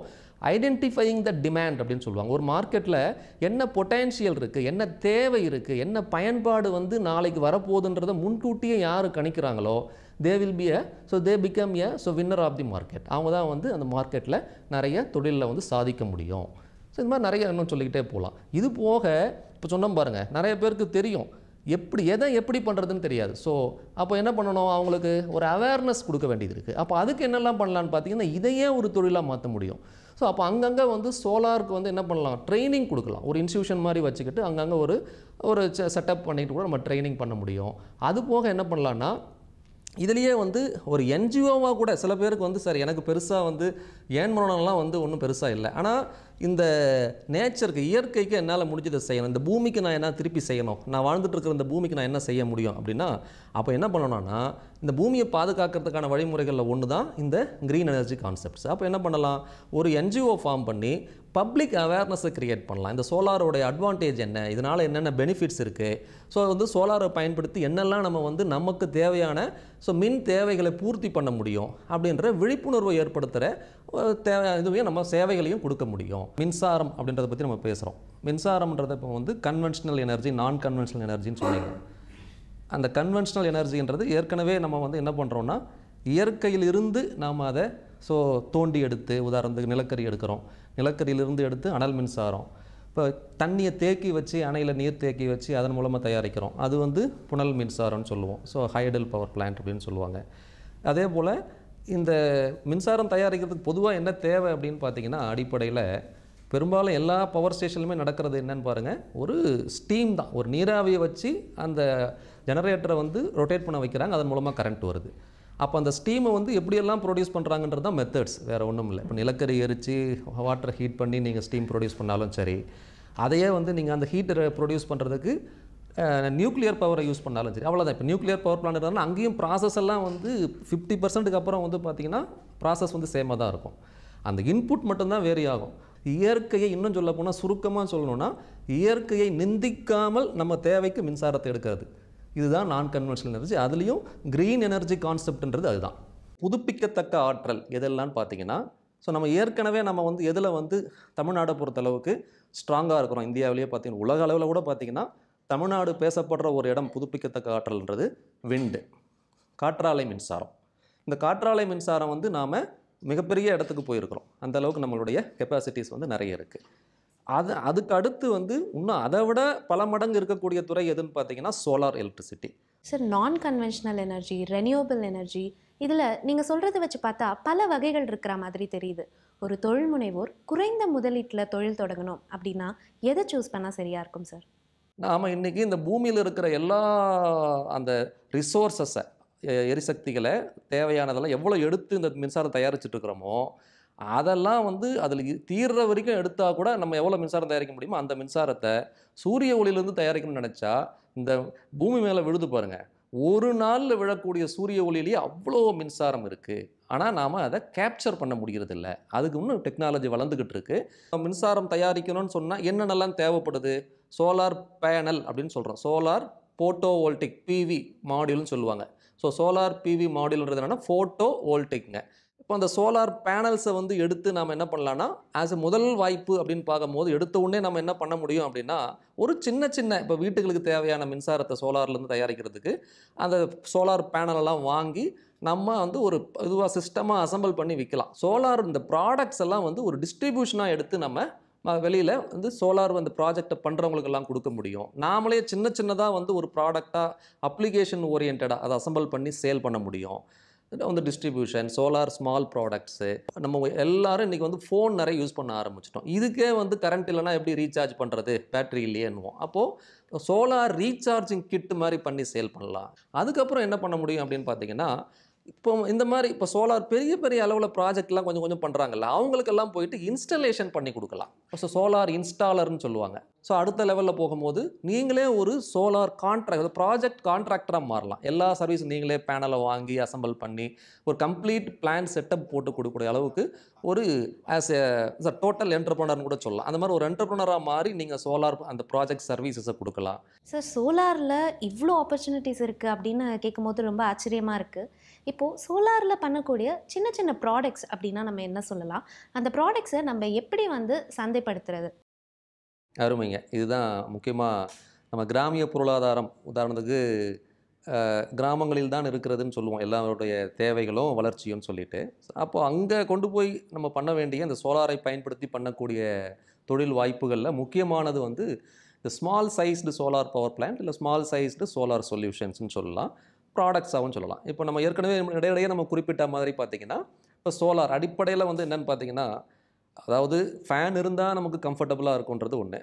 ஐடென்டிஃபையிங் த டிமாண்ட் அப்படின்னு சொல்லுவாங்க. ஒரு மார்க்கெட்டில் என்ன பொட்டென்ஷியல் இருக்குது என்ன தேவை இருக்குது என்ன பயன்பாடு வந்து நாளைக்கு வரப்போகுதுன்றதை முன்கூட்டியே யார் கணிக்கிறாங்களோ they will be a so they become a so winner of the market அவங்க தான் வந்து அந்த மார்க்கெட்டில் நிறைய தொழிலில் வந்து சாதிக்க முடியும். ஸோ இந்த மாதிரி நிறைய இன்னும் சொல்லிக்கிட்டே போகலாம். இது போக இப்போ சொன்னோம் பாருங்கள் நிறைய பேருக்கு தெரியும். எப்படி எதை எப்படி பண்ணுறதுன்னு தெரியாது. ஸோ அப்போ என்ன பண்ணணும்? அவங்களுக்கு ஒரு அவேர்னஸ் கொடுக்க வேண்டியது இருக்குது அப்போ அதுக்கு என்னெல்லாம் பண்ணலான்னு பார்த்தீங்கன்னா இதையே ஒரு தொழிலாக மாற்ற முடியும். ஸோ அப்போ அங்கங்கே வந்து சோலாருக்கு வந்து என்ன பண்ணலாம்? ட்ரைனிங் கொடுக்கலாம். ஒரு இன்ஸ்டியூஷன் மாதிரி வச்சுக்கிட்டு அங்கங்கே ஒரு ஒரு செட்டப் பண்ணிட்டு கூட நம்ம ட்ரைனிங் பண்ண முடியும். அது போக என்ன பண்ணலான்னா இதுலேயே வந்து ஒரு என்ஜிஓவாக கூட சில பேருக்கு வந்து சார் எனக்கு பெருசாக வந்து ஏன் மரணம்லாம் வந்து ஒன்றும் பெருசாக இல்லை. ஆனால் இந்த நேச்சருக்கு இயற்கைக்கு என்னால் முடிஞ்சதை செய்யணும். இந்த பூமிக்கு நான் என்ன திருப்பி செய்யணும்? நான் வாழ்ந்துட்டுருக்கிற இந்த பூமிக்கு நான் என்ன செய்ய முடியும் அப்படின்னா அப்போ என்ன பண்ணணும்னா இந்த பூமியை பாதுகாக்கிறதுக்கான வழிமுறைகளில் ஒன்று தான் இந்த க்ரீன் எனர்ஜி கான்செப்ட்ஸ் அப்போ என்ன பண்ணலாம்? ஒரு என்ஜிஓ ஃபார்ம் பண்ணி பப்ளிக் அவேர்னஸை க்ரியேட் பண்ணலாம். இந்த சோலாரோடைய அட்வான்டேஜ் என்ன? இதனால் என்னென்ன பெனிஃபிட்ஸ் இருக்குது ஸோ வந்து சோலாரை பயன்படுத்தி என்னெல்லாம் நம்ம வந்து நமக்கு தேவையான ஸோ மின் தேவைகளை பூர்த்தி பண்ண முடியும் அப்படின்ற விழிப்புணர்வை ஏற்படுத்துகிற தேவை இதுவே நம்ம சேவைகளையும் கொடுக்க முடியும். மின்சாரம் அப்படின்றத பற்றி நம்ம பேசுகிறோம் மின்சாரம்ன்றத இப்போ வந்து கன்வென்ஷனல் எனர்ஜி நான் கன்வென்ஷனல் எனர்ஜின்னு சொன்னீங்க. அந்த கன்வென்ஷனல் எனர்ஜின்றது ஏற்கனவே நம்ம வந்து என்ன பண்ணுறோன்னா இயற்கையிலிருந்து நாம் அதை ஸோ தோண்டி எடுத்து உதாரணத்துக்கு நிலக்கரி எடுக்கிறோம். நிலக்கரியிலிருந்து எடுத்து அனல் மின்சாரம். இப்போ தண்ணியை தேக்கி வச்சு அணையில் நீர் தேக்கி வச்சு அதன் மூலமாக தயாரிக்கிறோம். அது வந்து புனல் மின்சாரம்னு சொல்லுவோம். ஸோ ஹைடல் பவர் பிளான்ட் அப்படின்னு சொல்லுவாங்க. அதே போல் இந்த மின்சாரம் தயாரிக்கிறதுக்கு பொதுவாக என்ன தேவை அப்படின்னு பார்த்தீங்கன்னா அடிப்படையில் பெரும்பாலும் எல்லா பவர் ஸ்டேஷன்லையுமே நடக்கிறது என்னன்னு பாருங்கள் ஒரு ஸ்டீம் தான். ஒரு நீராவியை வச்சு அந்த ஜெனரேட்டரை வந்து ரொட்டேட் பண்ண வைக்கிறாங்க. அதன் மூலமாக கரண்ட் வருது. அப்போ அந்த ஸ்டீமை வந்து எப்படியெல்லாம் ப்ரொடியூஸ் பண்ணுறாங்கன்றது தான் மெத்தட்ஸ் வேறு ஒன்றும் இல்லை. இப்போ நிலக்கரி எரித்து வாட்டரை ஹீட் பண்ணி நீங்கள் ஸ்டீம் ப்ரொடியூஸ் பண்ணாலும் சரி அதையே வந்து நீங்கள் அந்த ஹீட்டரை ப்ரொடியூஸ் பண்ணுறதுக்கு நியூக்ளியர் பவரை யூஸ் பண்ணாலும் சரி அவ்வளோதான் இப்போ நியூக்ளியர் பவர் பிளான்ட் இருந்தாலும் அங்கேயும் ப்ராசஸ் எல்லாம் வந்து ஃபிஃப்டி பர்சன்ட்டுக்கு அப்புறம் வந்து பார்த்தீங்கன்னா ப்ராசஸ் வந்து சேமாக தான் இருக்கும். அந்த இன்புட் மட்டும்தான் வேரி ஆகும். இயற்கையை இன்னும் சொல்ல போனால் சுருக்கமாக சொல்லணும்னா இயற்கையை நிந்திக்காமல் நம்ம தேவைக்கு மின்சாரத்தை எடுக்கிறது இதுதான் நான் கன்வென்ஷனல் எனர்ஜி அதுலேயும் க்ரீன் எனர்ஜி கான்செப்ட்ன்றது அதுதான். புதுப்பிக்கத்தக்க ஆற்றல் எதெல்லாம் பார்த்தீங்கன்னா ஸோ நம்ம ஏற்கனவே நம்ம வந்து எதில் வந்து தமிழ்நாடை பொறுத்தளவுக்கு ஸ்ட்ராங்காக இருக்கிறோம். இந்தியாவிலேயே பார்த்தீங்கன்னா உலக அளவில் கூட பார்த்தீங்கன்னா தமிழ்நாடு பேசப்படுற ஒரு இடம் புதுப்பிக்கத்தக்க ஆற்றல்ன்றது விண்டு காற்றாலை மின்சாரம். இந்த காற்றாலை மின்சாரம் வந்து நாம் மிகப்பெரிய இடத்துக்கு போயிருக்கிறோம். அந்தளவுக்கு நம்மளுடைய கெப்பாசிட்டிஸ் வந்து நிறைய இருக்குது அது அதுக்கு அடுத்து வந்து இன்னும் அதை விட பல மடங்கு இருக்கக்கூடிய துறை எதுன்னு பார்த்தீங்கன்னா சோலார் எலக்ட்ரிசிட்டி சார் நான் கன்வென்ஷனல் எனர்ஜி ரெனியூவபிள் எனர்ஜி இதில் நீங்கள் சொல்கிறத வச்சு பார்த்தா பல வகைகள் இருக்கிற மாதிரி தெரியுது. ஒரு தொழில் முனைவோர் குறைந்த முதலீட்டில் தொழில் தொடங்கணும் அப்படின்னா எதை சூஸ் பண்ணால் சரியாக இருக்கும் சார் நாம் இன்றைக்கி இந்த பூமியில் இருக்கிற எல்லா அந்த ரிசோர்ஸஸை எரிசக்திகளை தேவையானதெல்லாம் எவ்வளோ எடுத்து இந்த மின்சாரம் தயாரிச்சுட்டு இருக்கிறோமோ அதெல்லாம் வந்து அதில் தீர்ற வரைக்கும் எடுத்தால் கூட நம்ம எவ்வளோ மின்சாரம் தயாரிக்க முடியுமோ அந்த மின்சாரத்தை சூரிய ஒளியிலேருந்து தயாரிக்கணும்னு நினச்சா இந்த பூமி மேலே விழுது பாருங்கள் ஒரு நாளில் விழக்கூடிய சூரிய ஒளியிலேயே அவ்வளோ மின்சாரம் இருக்குது ஆனால் நாம் அதை கேப்சர் பண்ண முடிகிறது இல்லை அதுக்கு இன்னும் டெக்னாலஜி வளர்ந்துக்கிட்டு இருக்குது மின்சாரம் தயாரிக்கணும்னு சொன்னால் என்னென்னலாம் தேவைப்படுது? சோலார் பேனல் அப்படின்னு சொல்கிறோம் சோலார் போட்டோ வோல்டிக் பிவி மாடியூல்னு சொல்லுவாங்க. ஸோ சோலார் பிவி மாடியூல்ன்றது என்னென்னா ஃபோட்டோ வோல்டிக்ங்க இப்போ அந்த சோலார் பேனல்ஸை வந்து எடுத்து நாம் என்ன பண்ணலான்னா ஆஸ் எ முதல் வாய்ப்பு அப்படின்னு பார்க்கும்போது எடுத்த உடனே நம்ம என்ன பண்ண முடியும் அப்படின்னா ஒரு சின்ன சின்ன இப்போ வீட்டுகளுக்கு தேவையான மின்சாரத்தை சோலார்லேருந்து தயாரிக்கிறதுக்கு அந்த சோலார் பேனலெல்லாம் வாங்கி நம்ம வந்து ஒரு இதுவாக சிஸ்டமாக அசம்பிள் பண்ணி விற்கலாம் சோலார் இந்த ப்ராடக்ட்ஸ் எல்லாம் வந்து ஒரு டிஸ்ட்ரிபியூஷனாக எடுத்து நம்ம வெளியில் வந்து சோலார் வந்து ப்ராஜெக்டை பண்ணுறவங்களுக்கெல்லாம் கொடுக்க முடியும். நாமளே சின்ன சின்னதாக வந்து ஒரு ப்ராடக்டாக அப்ளிகேஷன் ஓரியன்டாக அதை அசம்பிள் பண்ணி சேல் பண்ண முடியும். வந்து டிஸ்ட்ரிபியூஷன் சோலார் ஸ்மால் ப்ராடக்ட்ஸு நம்ம எல்லாரும் இன்றைக்கி வந்து ஃபோன் நிறைய யூஸ் பண்ண ஆரம்பிச்சிட்டோம். இதுக்கே வந்து கரண்ட் இல்லைனா எப்படி ரீசார்ஜ் பண்ணுறது பேட்ரி இல்லையேன்னுவோம். அப்போது சோலார் ரீசார்ஜிங் கிட் மாதிரி பண்ணி சேல் பண்ணலாம். அதுக்கப்புறம் என்ன பண்ண முடியும் அப்படின்னு பார்த்தீங்கன்னா இப்போ இந்த மாதிரி இப்போ சோலார் பெரிய பெரிய அளவில் ப்ராஜெக்ட்லாம் கொஞ்சம் கொஞ்சம் பண்ணுறாங்கல்ல அவங்களுக்கெல்லாம் போயிட்டு இன்ஸ்டலேஷன் பண்ணி கொடுக்கலாம். ஸோ சோலார் இன்ஸ்டாலர்னு சொல்லுவாங்க. ஸோ அடுத்த லெவலில் போகும்போது நீங்களே ஒரு சோலார் கான்ட்ராக்ட் ப்ராஜெக்ட் கான்ட்ராக்டராக மாறலாம். எல்லா சர்வீஸும் நீங்களே பேனலை வாங்கி அசம்பிள் பண்ணி ஒரு கம்ப்ளீட் பிளான் செட்டப் போட்டு கொடுக்கக்கூடிய அளவுக்கு ஒரு ஆஸ் எ டோட்டல் என்டர்பிரனர்னு கூட சொல்லலாம். அந்த மாதிரி ஒரு என்டர்பிரனராக மாறி நீங்கள் சோலார் அந்த ப்ராஜெக்ட் சர்வீசஸை கொடுக்கலாம். சார் சோலாரில் இவ்வளோ ஆப்பர்ச்சுனிட்டிஸ் இருக்குது அப்படின்னு கேட்கும்போது ரொம்ப ஆச்சரியமாக இருக்குது இப்போது சோலாரில் பண்ணக்கூடிய சின்ன சின்ன ப்ராடக்ட்ஸ் அப்படின்னா நம்ம என்ன சொல்லலாம்? அந்த ப்ராடக்ட்ஸை நம்ம எப்படி வந்து சந்தைப்படுத்துறது? அருமைங்க. இதுதான் முக்கியமாக நம்ம கிராமிய பொருளாதாரம். உதாரணத்துக்கு கிராமங்களில் தான் இருக்கிறதுன்னு சொல்லுவோம். எல்லாருடைய தேவைகளும் வளர்ச்சியும் சொல்லிட்டு. அப்போ அங்கே கொண்டு போய் நம்ம பண்ண வேண்டிய இந்த சோலாரை பயன்படுத்தி பண்ணக்கூடிய தொழில் வாய்ப்புகளில் முக்கியமானது வந்து இந்த small sized solar power plant இல்லை ஸ்மால் சைஸ்டு சோலார் சொல்யூஷன்ஸ்னு சொல்லலாம். ப்ராடக்ட்ஸாகவும் சொல்லலாம். இப்போ நம்ம ஏற்கனவே இடையிடையே நம்ம குறிப்பிட்ட மாதிரி பார்த்தீங்கன்னா இப்போ சோலார் அடிப்படையில் வந்து என்னென்னு பார்த்தீங்கன்னா அதாவது ஃபேன் இருந்தால் நமக்கு கம்ஃபர்டபுளாக இருக்குன்றது ஒன்று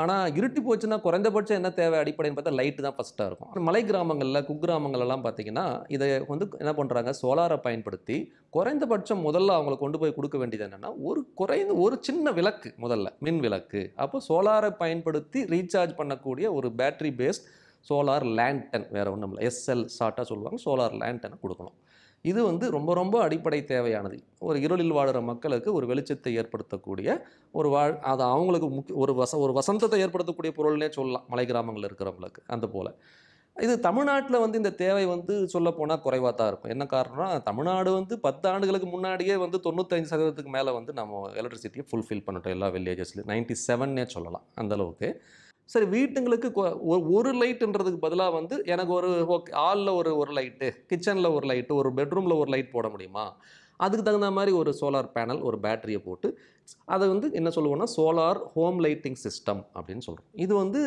ஆனால் இருட்டி போச்சுன்னா குறைந்தபட்சம் என்ன தேவை? அடிப்படைன்னு பார்த்தா லைட்டு தான் ஃபஸ்ட்டாக இருக்கும். மலை கிராமங்களில் குக்கிராமங்கள்லாம் பார்த்தீங்கன்னா இதை வந்து என்ன பண்ணுறாங்க சோலாரை பயன்படுத்தி குறைந்தபட்சம் முதல்ல அவங்கள கொண்டு போய் கொடுக்க வேண்டியது என்னென்னா ஒரு குறைந்த ஒரு சின்ன விளக்கு முதல்ல மின் விளக்கு. அப்போ சோலாரை பயன்படுத்தி ரீசார்ஜ் பண்ணக்கூடிய ஒரு பேட்டரி பேஸ்ட் சோலார் லேண்டன் வேறு ஒன்றும் இல்லை எஸ்எல் ஷார்ட்டாக சொல்லுவாங்க சோலார் லேண்டனை கொடுக்கணும். இது வந்து ரொம்ப ரொம்ப அடிப்படை தேவையானது. ஒரு இருளில் வாழ்கிற மக்களுக்கு ஒரு வெளிச்சத்தை ஏற்படுத்தக்கூடிய ஒரு வாழ் அது அவங்களுக்கு முக்கிய ஒரு வச ஒரு வசந்தத்தை ஏற்படுத்தக்கூடிய பொருள்னே சொல்லலாம். மலை கிராமங்களில் இருக்கிறவங்களுக்கு அந்த போல். இது தமிழ்நாட்டில் வந்து இந்த தேவை வந்து சொல்லப்போனால் குறைவாக தான் இருக்கும். என்ன காரணம்னா தமிழ்நாடு வந்து பத்து ஆண்டுகளுக்கு முன்னாடியே வந்து தொண்ணூத்தஞ்சு சதவீதத்துக்கு மேலே வந்து நம்ம எலக்ட்ரிசிட்டியை ஃபுல்ஃபில் பண்ணிட்டோம். எல்லா வில்லேஜஸ்லையும் நைன்ட்டி செவன்னே சொல்லலாம். அந்தளவுக்கு சரி வீட்டுங்களுக்கு கொ- ஒரு ஒரு லைட்டுன்றதுக்கு பதிலாக வந்து எனக்கு ஒரு ஓகே ஹாலில் ஒரு ஒரு லைட்டு கிச்சனில் ஒரு லைட்டு ஒரு பெட்ரூமில் ஒரு லைட் போட முடியுமா? அதுக்கு தகுந்த மாதிரி ஒரு சோலார் பேனல் ஒரு பேட்டரியை போட்டு அதை வந்து என்ன சொல்லுவோம்னா சோலார் ஹோம் லைட்டிங் சிஸ்டம் அப்படின்னு சொல்கிறோம் இது வந்து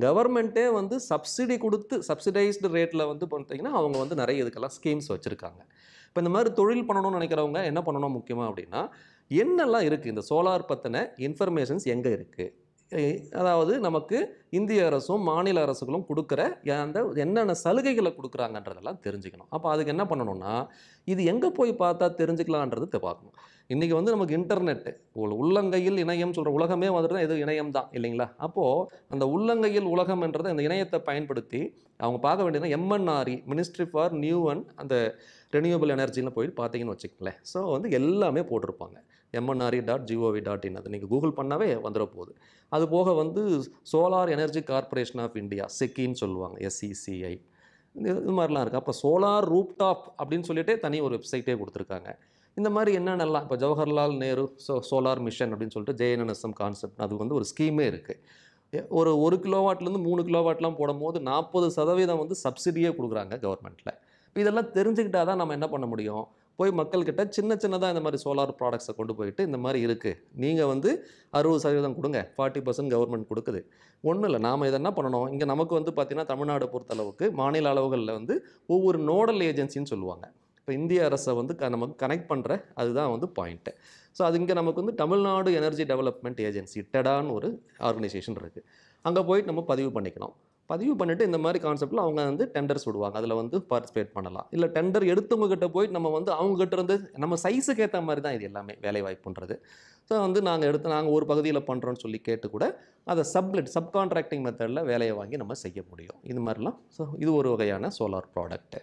கவர்மெண்ட்டே வந்து சப்சிடி கொடுத்து சப்சிடைஸ்டு ரேட்டில் வந்து பார்த்தீங்கன்னா அவங்க வந்து நிறைய இதுக்கெல்லாம் ஸ்கீம்ஸ் வச்சுருக்காங்க. இப்போ இந்த மாதிரி தொழில் பண்ணணும்னு நினைக்கிறவங்க என்ன பண்ணணும் முக்கியமாக அப்படின்னா என்னெல்லாம் இருக்குது இந்த சோலார் பற்றின இன்ஃபர்மேஷன்ஸ் எங்கே இருக்குது அதாவது நமக்கு இந்திய அரசும் மாநில அரசுகளும் கொடுக்குற அந்த என்னென்ன சலுகைகளை கொடுக்குறாங்கன்றதெல்லாம் தெரிஞ்சுக்கணும். அப்போ அதுக்கு என்ன பண்ணணும்னா இது எங்கே போய் பார்த்தா தெரிஞ்சுக்கலான்றது பார்க்கணும். இன்றைக்கி வந்து நமக்கு இன்டர்நெட்டு உள்ளங்கையில் இணையம் சொல்கிற உலகமே வந்துட்டு இது இணையம் தான் இல்லைங்களா? அப்போது அந்த உள்ளங்கையில் உலகம்ன்றது அந்த இணையத்தை பயன்படுத்தி அவங்க பார்க்க வேண்டியது MNRE ministry for new and அந்த ரெனியூவபிள் எனர்ஜின்னு போய் பார்த்தீங்கன்னு வச்சுக்கோங்களேன். ஸோ வந்து எல்லாமே போட்டிருப்பாங்க. MNRE dot gov dot in அது நீங்கள் கூகுள் பண்ணாவே வந்துட போகுது அது போக வந்து solar energy corporation of India செக்கின்னு சொல்லுவாங்க எஸ்சிசிஐ இது மாதிரிலாம் இருக்குது அப்போ சோலார் ரூப்டாப் அப்படின்னு சொல்லிட்டே தனி ஒரு வெப்சைட்டே கொடுத்துருக்காங்க. இந்த மாதிரி என்னென்னலாம் இப்போ Jawaharlal Nehru so solar mission அப்படின்னு சொல்லிட்டு ஜேஎன்என்எஸ்எம் கான்செப்ட் அது வந்து ஒரு ஸ்கீமே இருக்குது ஒரு ஒரு கிலோவாட்லேருந்து மூணு கிலோவாட்லாம் போடும்போது நாற்பது சதவீதம் வந்து சப்சிடியே கொடுக்குறாங்க கவர்மெண்ட்டில் இப்போ இதெல்லாம் தெரிஞ்சுக்கிட்டா தான் நம்ம என்ன பண்ண முடியும்? போய் மக்கள்கிட்ட சின்ன சின்னதாக இந்த மாதிரி சோலார் ப்ராடக்ட்ஸை கொண்டு போயிட்டு இந்த மாதிரி இருக்குது நீங்கள் வந்து அறுபது சதவீதம் கொடுங்க. ஃபார்ட்டி பர்சன்ட் கவர்மெண்ட் கொடுக்குது. ஒன்றும் இல்லை. நாம் இதை என்ன பண்ணணும்? இங்கே நமக்கு வந்து பார்த்திங்கன்னா தமிழ்நாடு பொறுத்தளவுக்கு மாநில அளவுகளில் வந்து ஒவ்வொரு நோடல் ஏஜென்சின்னு சொல்லுவாங்க. இப்போ இந்திய அரசை வந்து க நமக்கு கனெக்ட் பண்ணுற அதுதான் வந்து பாயிண்ட்டு ஸோ அது இங்கே நமக்கு வந்து தமிழ்நாடு எனர்ஜி டெவலப்மெண்ட் ஏஜென்சி டெடான்னு ஒரு ஆர்கனைசேஷன் இருக்குது அங்கே போயிட்டு நம்ம பதிவு பண்ணிக்கணும். பதிவு பண்ணிவிட்டு இந்த மாதிரி கான்செப்ட்டில் அவங்க வந்து டெண்டர்ஸ் விடுவாங்க. அதில் வந்து பார்ட்டிசிபேட் பண்ணலாம். இல்லை டெண்டர் எடுத்தவங்ககிட்ட போய் போயிட்டு நம்ம வந்து அவங்ககிட்ட இருந்து நம்ம சைஸுக்கு ஏற்ற மாதிரி தான் இது எல்லாமே வேலை வாய்ப்புன்றது ஸோ வந்து நாங்கள் எடுத்து நாங்கள் ஒரு பகுதியில் பண்ணுறோன்னு சொல்லி கேட்டு கூட அதை சப்லெட் சப்கான்ட்ராக்டிங் மெத்தடில் வேலையை வாங்கி நம்ம செய்ய முடியும். இது மாதிரிலாம். ஸோ இது ஒரு வகையான சோலார் ப்ராடக்ட்டு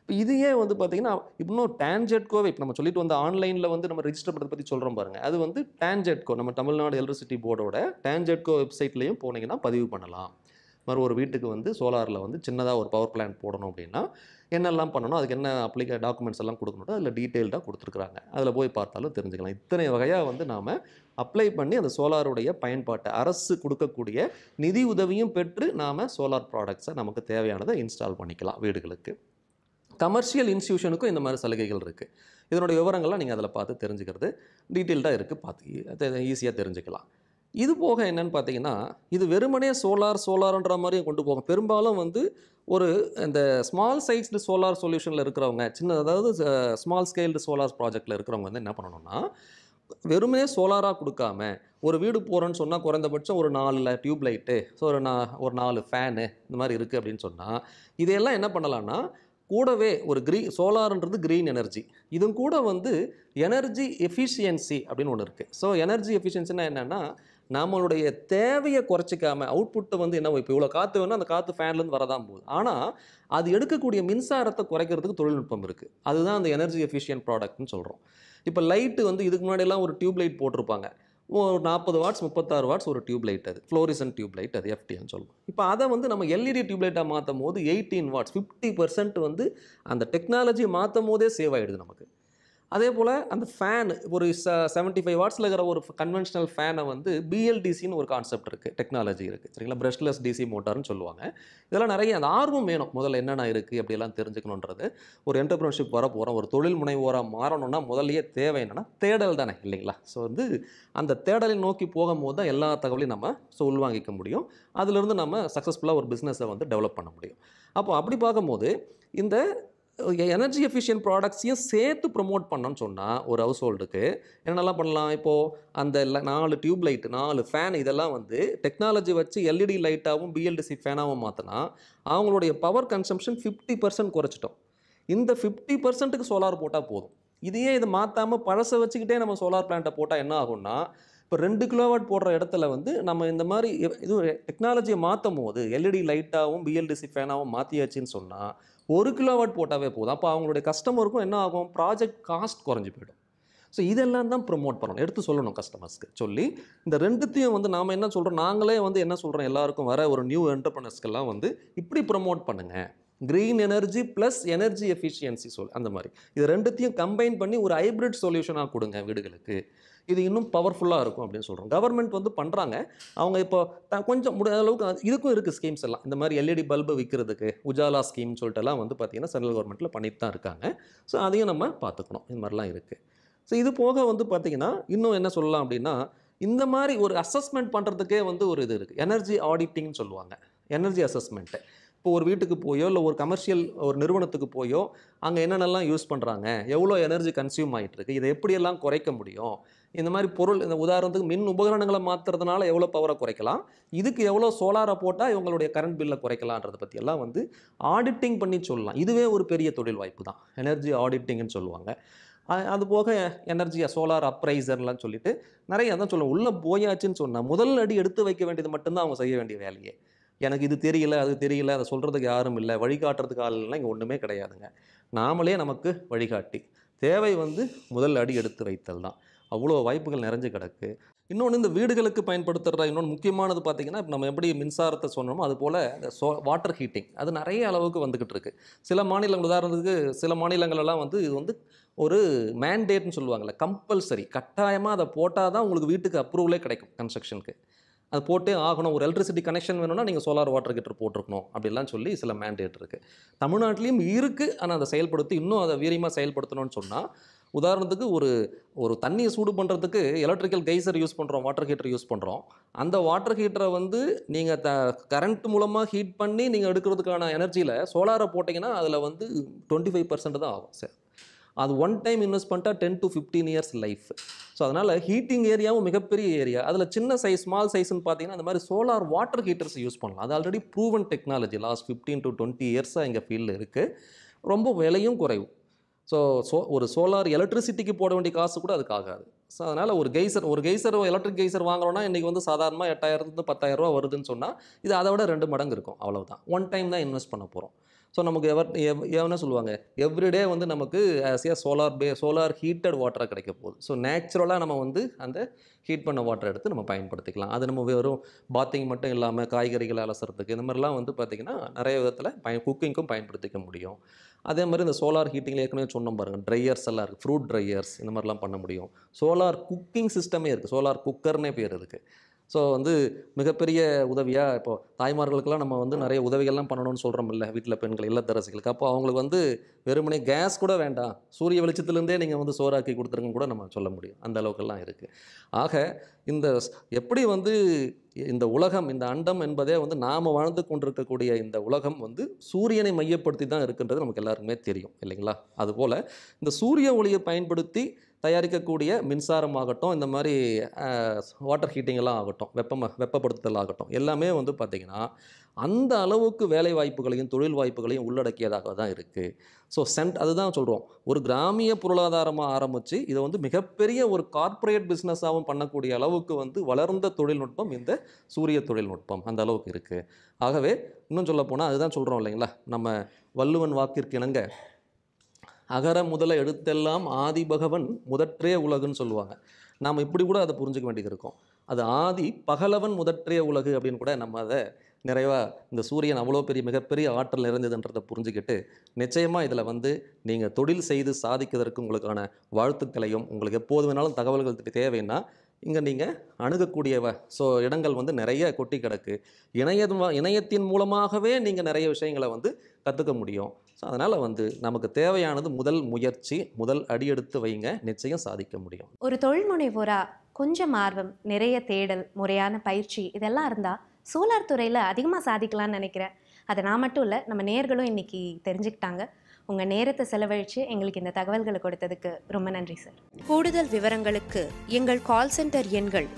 இப்போ இதையே வந்து பார்த்தீங்கன்னா இன்னும் டேன்ஜெட்கோவே இப்போ நம்ம சொல்லிட்டு வந்து ஆன்லைனில் வந்து நம்ம ரெஜிஸ்டர் பண்ணுறதை பற்றி சொல்கிறோம் பாருங்கள் அது வந்து டேன்ஜெட்கோ நம்ம தமிழ்நாடு எலக்ட்ரிசிட்டி போர்டோட டேன்ஜெட்கோ வெப்சைட்லேயும் போனீங்கன்னா பதிவு பண்ணலாம். மறு ஒரு வீட்டுக்கு வந்து சோலாரில் வந்து சின்னதாக ஒரு பவர் பிளான்ட் போடணும் அப்படின்னா என்னெல்லாம் பண்ணணும்? அதுக்கு என்ன அப்ளிகே டாக்குமெண்ட்ஸ் எல்லாம் கொடுக்கணும் அதில் டீட்டெயில்டாக கொடுத்துருக்குறாங்க. அதில் போய் பார்த்தாலும் தெரிஞ்சுக்கலாம். இத்தனை வகையாக வந்து நாம் அப்ளை பண்ணி அந்த சோலாருடைய பயன்பாட்டை அரசு கொடுக்கக்கூடிய நிதி உதவியும் பெற்று நாம் சோலார் ப்ராடக்ட்ஸை நமக்கு தேவையானதை இன்ஸ்டால் பண்ணிக்கலாம் வீடுகளுக்கு. கமர்ஷியல் இன்ஸ்டியூஷனுக்கும் இந்த மாதிரி சலுகைகள் இருக்குது இதனுடைய விவரங்கள்லாம் நீங்கள் அதில் பார்த்து தெரிஞ்சுக்கிறது டீட்டெயில்டாக இருக்குது பார்த்து ஈஸியாக தெரிஞ்சுக்கலாம். இது போக என்னென்னு பார்த்தீங்கன்னா இது வெறுமனே சோலார் சோலார்ன்ற மாதிரியும் கொண்டு போகும். பெரும்பாலும் வந்து ஒரு இந்த ஸ்மால் சைஸ்டு சோலார் சொல்யூஷனில் இருக்கிறவங்க சின்ன அதாவது ஸ்மால் ஸ்கேல்டு சோலார் ப்ராஜெக்டில் இருக்கிறவங்க வந்து என்ன பண்ணணும்னா வெறுமே சோலாராக கொடுக்காம ஒரு வீடு போகிறோன்னு சொன்னால் குறைந்தபட்சம் ஒரு நாலு டியூப் லைட்டு ஸோ ஒரு நா ஒரு நாலு ஃபேனு இந்த மாதிரி இருக்குது அப்படின்னு சொன்னால் இதையெல்லாம் என்ன பண்ணலான்னா கூடவே ஒரு க்ரீ சோலார்ன்றது க்ரீன் எனர்ஜி இதுவும் கூட வந்து எனர்ஜி எஃபிஷியன்சி அப்படின்னு ஒன்று இருக்குது ஸோ எனர்ஜி எஃபிஷியன்சினா என்னென்னா நம்மளுடைய தேவையை குறைச்சிக்காம அவுட்புட்டை வந்து என்ன இப்போ இவ்வளோ காற்று வேணும் அந்த காற்று ஃபேன்லேருந்து வரதான் போகுது. ஆனால் அது எடுக்கக்கூடிய மின்சாரத்தை குறைக்கிறதுக்கு தொழில்நுட்பம் இருக்குது அதுதான் அந்த எனர்ஜி எஃபிஷியன்ட் ப்ராடக்ட்னு சொல்கிறோம் இப்போ லைட்டு வந்து இதுக்கு முன்னாடியெல்லாம் ஒரு டியூப் லைட் போட்டிருப்பாங்க. ஒரு நாற்பது வாட்ஸ் முப்பத்தாறு வாட்ஸ் ஒரு டியூப் லைட் அது. ஃப்ளோரிசன் டியூப் லைட் அது எஃப்டின்னு சொல்லுவோம் இப்போ அதை வந்து நம்ம எல்இடி டியூப் லைட்டாக மாற்றும் போது எயிட்டீன் வாட்ஸ் ஃபிஃப்டி பர்சன்ட் வந்து அந்த டெக்னாலஜி மாற்றும் போதே சேவ் ஆகிடுது நமக்கு. அதே போல் அந்த ஃபேன் ஒரு ச செவன்ட்டி ஃபைவ் வாட்ஸில் இருக்கிற ஒரு கன்வென்ஷனல் ஃபேனை வந்து பிஎல்டிசின்னு ஒரு கான்செப்ட் இருக்குது டெக்னாலஜி இருக்குது சரிங்களா? ப்ரெஷ்லெஸ் டிசி மோட்டார்னு சொல்லுவாங்க. இதெல்லாம் நிறைய அந்த ஆர்வம் வேணும். முதல்ல என்னென்ன இருக்குது அப்படியெல்லாம் தெரிஞ்சுக்கணுன்றது. ஒரு என்டர்பிரினர்ஷிப் வர போகிறோம் ஒரு தொழில் முனைவோராக மாறணும்னா முதல்லையே தேவை என்னென்னா தேடல் தானே இல்லைங்களா? ஸோ வந்து அந்த தேடலை நோக்கி போகும்போது தான் எல்லா தகவலையும் நம்ம ஸோ உள்வாங்கிக்க முடியும். அதிலிருந்து நம்ம சக்ஸஸ்ஃபுல்லாக ஒரு பிஸ்னஸை வந்து டெவலப் பண்ண முடியும். அப்போ அப்படி பார்க்கும்போது இந்த எனர்ஜி எஃபிஷியன்ட் ப்ராடக்ட்ஸையும் சேர்த்து ப்ரொமோட் பண்ணோன்னு சொன்னால் ஒரு ஹவுஸ் ஹோல்டுக்கு என்னென்னலாம் பண்ணலாம்? இப்போது அந்த நாலு டியூப் லைட் நாலு ஃபேன் இதெல்லாம் வந்து டெக்னாலஜி வச்சு எல்இடி லைட்டாகவும் பிஎல்டிசி ஃபேனாகவும் மாற்றினா அவங்களுடைய பவர் கன்சம்ஷன் ஃபிஃப்டி பர்சன்ட் குறைச்சிட்டோம். இந்த ஃபிஃப்டி பர்சன்ட்டுக்கு சோலார் போட்டால் போதும். இதையே இதை மாற்றாமல் பழசை வச்சுக்கிட்டே நம்ம சோலார் பிளான்ட்டை போட்டால் என்ன ஆகும்னா இப்போ ரெண்டு கிலோவாட் போடுற இடத்துல வந்து நம்ம இந்த மாதிரி இது டெக்னாலஜியை மாற்றும் போது எல்இடி லைட்டாகவும் பிஎல்டிசி ஃபேனாகவும் மாற்றியாச்சின்னு சொன்னால் ஒரு கிலோவாட் போட்டாவே போதும். அப்போ அவங்களுடைய கஸ்டமருக்கும் என்ன ஆகும்? ப்ராஜெக்ட் காஸ்ட் குறைஞ்சி போயிடும். ஸோ இதெல்லாம் தான் ப்ரொமோட் பண்ணணும். எடுத்து சொல்லணும் கஸ்டமர்ஸ்க்கு சொல்லி இந்த ரெண்டுத்தையும் வந்து நாம் என்ன சொல்கிறோம் நாங்களே வந்து என்ன சொல்கிறோம் எல்லாருக்கும் வர ஒரு நியூ என்டர்பிரனர்ஸ்க்கெல்லாம் வந்து இப்படி ப்ரொமோட் பண்ணுங்கள் green energy plus energy efficiency சொல் அந்த மாதிரி. இது ரெண்டுத்தையும் கம்பைன் பண்ணி ஒரு ஹைப்ரிட் சொல்யூஷனாக கொடுங்க வீடுகளுக்கு. இது இன்னும் பவர்ஃபுல்லாக இருக்கும் அப்படின்னு சொல்கிறோம் கவர்மெண்ட் வந்து பண்ணுறாங்க அவங்க இப்போ த- கொஞ்சம் முடியாத அளவுக்கு இதுக்கும் இருக்குது ஸ்கீம்ஸ் எல்லாம். இந்த மாதிரி எல்இடி பல்பு விற்கிறதுக்கு உஜாலா ஸ்கீம் சொல்லிட்டு எல்லாம் வந்து பார்த்திங்கன்னா சென்ட்ரல் கவர்மெண்ட்டில் பண்ணிட்டு தான் இருக்காங்க. ஸோ அதையும் நம்ம பார்த்துக்கணும் இந்த மாதிரிலாம் இருக்குது ஸோ இது போக வந்து பார்த்திங்கன்னா இன்னும் என்ன சொல்லலாம் அப்படின்னா இந்த மாதிரி ஒரு அசஸ்மெண்ட் பண்ணுறதுக்கே வந்து ஒரு இது இருக்குது எனர்ஜி ஆடிட்டிங்னு சொல்லுவாங்க. எனர்ஜி அசஸ்மெண்ட்டு இப்போ ஒரு வீட்டுக்கு போயோ இல்லை ஒரு கமர்ஷியல் ஒரு நிறுவனத்துக்கு போயோ அங்கே என்னென்னலாம் யூஸ் பண்ணுறாங்க எவ்வளோ எனர்ஜி கன்சியூம் ஆகிட்டு இருக்கு? இதை எப்படியெல்லாம் குறைக்க முடியும்? இந்த மாதிரி பொருள் இந்த உதாரணத்துக்கு மின் உபகரணங்களை மாற்றுறதுனால எவ்வளோ பவரை குறைக்கலாம்? இதுக்கு எவ்வளோ சோலாரை போட்டால் இவங்களுடைய கரண்ட் பில்லை குறைக்கலான்றதை பற்றியெல்லாம் வந்து ஆடிட்டிங் பண்ணி சொல்லலாம். இதுவே ஒரு பெரிய தொழில் வாய்ப்பு தான். எனர்ஜி ஆடிட்டிங்னு சொல்லுவாங்க. அது போக எனர்ஜியா சோலார் அப்ரைசர்லாம் சொல்லிட்டு நிறைய அதான் சொல்லுவோம். உள்ளே போயாச்சுன்னு சொன்னால் முதல் அடி எடுத்து வைக்க வேண்டியது மட்டும்தான் அவங்க செய்ய வேண்டிய வேலையே. எனக்கு இது தெரியல அது தெரியல அதை சொல்கிறதுக்கு யாரும் இல்லை. வழிகாட்டுறதுக்கு ஆள்லாம் இங்கே ஒன்றுமே கிடையாதுங்க. நாமளே நமக்கு வழிகாட்டி. தேவை வந்து முதல் அடி எடுத்து வைத்தல் தான். அவ்வளோ வாய்ப்புகள் நிறைஞ்சு கிடக்கு. இன்னொன்று இந்த வீடுகளுக்கு பயன்படுத்துகிற இன்னொன்று முக்கியமானது பார்த்திங்கன்னா இப்போ நம்ம எப்படி மின்சாரத்தை சொன்னோமோ அது போல் இந்த சோ வாட்டர் ஹீட்டிங் அது நிறைய அளவுக்கு வந்துக்கிட்டு இருக்குது சில மாநிலங்கள் உதாரணத்துக்கு சில மாநிலங்களெல்லாம் வந்து இது வந்து ஒரு மேண்டேட்னு சொல்லுவாங்கள்ல கம்பல்சரி கட்டாயமாக அதை போட்டால் தான் உங்களுக்கு வீட்டுக்கு அப்ரூவலே கிடைக்கும் கன்ஸ்ட்ரக்ஷனுக்கு அது போட்டே ஆகணும். ஒரு எலக்ட்ரிசிட்டி கனெக்ஷன் வேணும்னா நீங்கள் சோலார் வாட்டர் ஹீட்டர் போட்டிருக்கணும் அப்படிலாம் சொல்லி சில மேண்டேட் இருக்குது தமிழ்நாட்டிலையும் இருக்குது ஆனால் அதை செயல்படுத்தி இன்னும் அதை வீரியமாக செயல்படுத்தணும்னு சொன்னால் உதாரணத்துக்கு ஒரு ஒரு தண்ணியை சூடு பண்ணுறதுக்கு எலக்ட்ரிக்கல் கைசர் யூஸ் பண்ணுறோம் வாட்டர் ஹீட்டர் யூஸ் பண்ணுறோம் அந்த வாட்டர் ஹீட்டரை வந்து நீங்கள் த கரண்ட் மூலமாக ஹீட் பண்ணி நீங்கள் எடுக்கிறதுக்கான எனர்ஜியில் சோலாரை போட்டிங்கன்னா அதில் வந்து டுவெண்ட்டி ஃபைவ் பர்சன்ட் தான் ஆகும் சார். அது ஒன் டைம் இன்வெஸ்ட் பண்ணிட்டா ten to fifteen years life so அதனால் ஹீட்டிங் ஏரியாவும் மிகப்பெரிய ஏரியா அதில் சின்ன சைஸ் ஸ்மால் சைஸ்னு பார்த்தீங்கன்னா அந்த மாதிரி சோலார் வாட்டர் ஹீட்டர்ஸ் யூஸ் பண்ணலாம். அது already proven technology last fifteen to twenty இயர்ஸாக எங்கள் ஃபீல்டில் இருக்குது ரொம்ப விலையும் குறைவு. ஸோ சோ ஒரு சோலார் எலக்ட்ரிசிட்டிக்கு போட வேண்டிய காசு கூட அதுக்கு ஆகாது. ஸோ அதனால் ஒரு கெய்சர் ஒரு கெய்சர் எலக்ட்ரிக் கெய்சர் வாங்குறோன்னா இன்றைக்கி வந்து சாதாரணமாக எட்டாயிரத்துலேருந்து பத்தாயிரம் ரூபா வருதுன்னு சொன்னால் இது அதை விட ரெண்டு மடங்கு இருக்கும். அவ்வளவுதான். ஒன் டைம் தான் இன்வெஸ்ட் பண்ண போகிறோம் ஸோ நமக்கு எவர் எவ்- சொல்லுவாங்க? எவ்ரிடே வந்து நமக்கு as a solar pay solar heated வாட்டராக கிடைக்க போகுது. ஸோ நேச்சுரலாக நம்ம வந்து அந்த ஹீட் பண்ண வாட்டர் எடுத்து நம்ம பயன்படுத்திக்கலாம். அது நம்ம வெறும் பாத்திங் மட்டும் இல்லாமல் காய்கறிகளை அலசுறதுக்கு இந்த மாதிரிலாம் வந்து பார்த்திங்கன்னா நிறைய விதத்தில் பய குக்கிங்க்கும் பயன்படுத்திக்க முடியும். அதே மாதிரி இந்த சோலார் ஹீட்டிங்கில் ஏற்கனவே சொன்னோம் பாருங்கள் ட்ரையர்ஸ் எல்லாம் இருக்குது ஃப்ரூட் ட்ரையர்ஸ் இந்த மாதிரிலாம் பண்ண முடியும். சோலார் குக்கிங் சிஸ்டமே இருக்குது சோலார் குக்கர்னே பேர் இருக்குது ஸோ வந்து மிகப்பெரிய உதவியாக இப்போது தாய்மார்களுக்கெல்லாம் நம்ம வந்து நிறைய உதவிகள்லாம் பண்ணணும்னு சொல்கிறோம் இல்லை வீட்டில் பெண்கள் இல்லத்தரசிகளுக்கு. அப்போ அவங்களுக்கு வந்து வெறுமனே கேஸ் கூட வேண்டாம். சூரிய வெளிச்சத்துலேருந்தே நீங்கள் வந்து சோறாக்கி கொடுத்துருங்கன்னு கூட நம்ம சொல்ல முடியும். அந்த அளவுக்கெல்லாம் இருக்குது ஆக இந்த ஸ்- எப்படி வந்து இந்த உலகம் இந்த அண்டம் என்பதே வந்து நாம் வாழ்ந்து கொண்டிருக்கக்கூடிய இந்த உலகம் வந்து சூரியனை மையப்படுத்தி தான் இருக்குன்றது நமக்கு எல்லாருக்குமே தெரியும் இல்லைங்களா? அதுபோல் இந்த சூரிய ஒளியை பயன்படுத்தி தயாரிக்கக்கூடிய மின்சாரமாகட்டும் இந்த மாதிரி வாட்டர் ஹீட்டிங்கெல்லாம் ஆகட்டும் வெப்பமாக வெப்பப்படுத்துதல் ஆகட்டும் எல்லாமே வந்து பார்த்திங்கன்னா அந்த அளவுக்கு வேலை வாய்ப்புகளையும் தொழில் வாய்ப்புகளையும் உள்ளடக்கியதாக தான் இருக்குது ஸோ சென்ட் அதுதான் சொல்கிறோம் ஒரு கிராமிய பொருளாதாரமாக ஆரம்பித்து இதை வந்து மிகப்பெரிய ஒரு கார்ப்பரேட் பிஸ்னஸாகவும் பண்ணக்கூடிய அளவுக்கு வந்து வளர்ந்த தொழில்நுட்பம் இந்த சூரிய தொழில்நுட்பம் அந்த அளவுக்கு இருக்குது ஆகவே இன்னும் சொல்ல போனால் அதுதான் சொல்கிறோம் இல்லைங்களா? நம்ம வள்ளுவன் வாக்கிற்கு இணங்க அகர முதல எழுத்தெல்லாம் ஆதி பகவன் முதற்றே உலகுன்னு சொல்லுவாங்க. நாம் இப்படி கூட அதை புரிஞ்சுக்க வேண்டியது இருக்கும். அது ஆதி பகலவன் முதற்றே உலகு அப்படின்னு கூட நம்ம அதை நிறைவாக இந்த சூரியன் அவ்வளோ பெரிய மிகப்பெரிய ஆற்றல் நிறைந்ததுன்றதை புரிஞ்சுக்கிட்டு நிச்சயமாக இதில் வந்து நீங்கள் தொழில் செய்து சாதிக்கிறதற்கு உங்களுக்கான வாழ்த்துக்களையும் உங்களுக்கு எப்போது வேணாலும் தகவல்கள் தேவைன்னா இங்கே நீங்கள் அணுகக்கூடிய ஸோ இடங்கள் வந்து நிறைய கொட்டி கிடக்கு. இணைய இணையத்தின் மூலமாகவே நீங்கள் நிறைய விஷயங்களை வந்து கற்றுக்க முடியும். ஸோ அதனால் வந்து நமக்கு தேவையானது முதல் முயற்சி முதல் அடியெடுத்து வைங்க நிச்சயம் சாதிக்க முடியும். ஒரு தொழில் முனைவோரா கொஞ்சம் ஆர்வம் நிறைய தேடல் முறையான பயிற்சி இதெல்லாம் இருந்தால் சோலார் துறையில் அதிகமாக சாதிக்கலாம்னு நினைக்கிறேன். அதை நான் மட்டும் இல்லை நம்ம நேர்களும் இன்னைக்கு தெரிஞ்சுக்கிட்டாங்க. உங்கள் நேரத்தை செலவழித்து எங்களுக்கு இந்த தகவல்களை கொடுத்ததுக்கு ரொம்ப நன்றி சார். கூடுதல் விவரங்களுக்கு எங்கள் கால் சென்டர் எண்கள்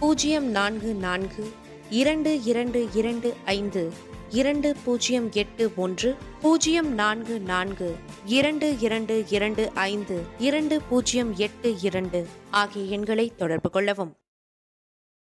பூஜ்ஜியம் நான்கு நான்கு இரண்டு இரண்டு இரண்டு ஐந்து இரண்டு பூஜ்ஜியம் எட்டு ஒன்று பூஜ்ஜியம் நான்கு நான்கு இரண்டு இரண்டு இரண்டு ஐந்து இரண்டு பூஜ்ஜியம் எட்டு இரண்டு ஆகிய எண்களை தொடர்பு கொள்ளவும்.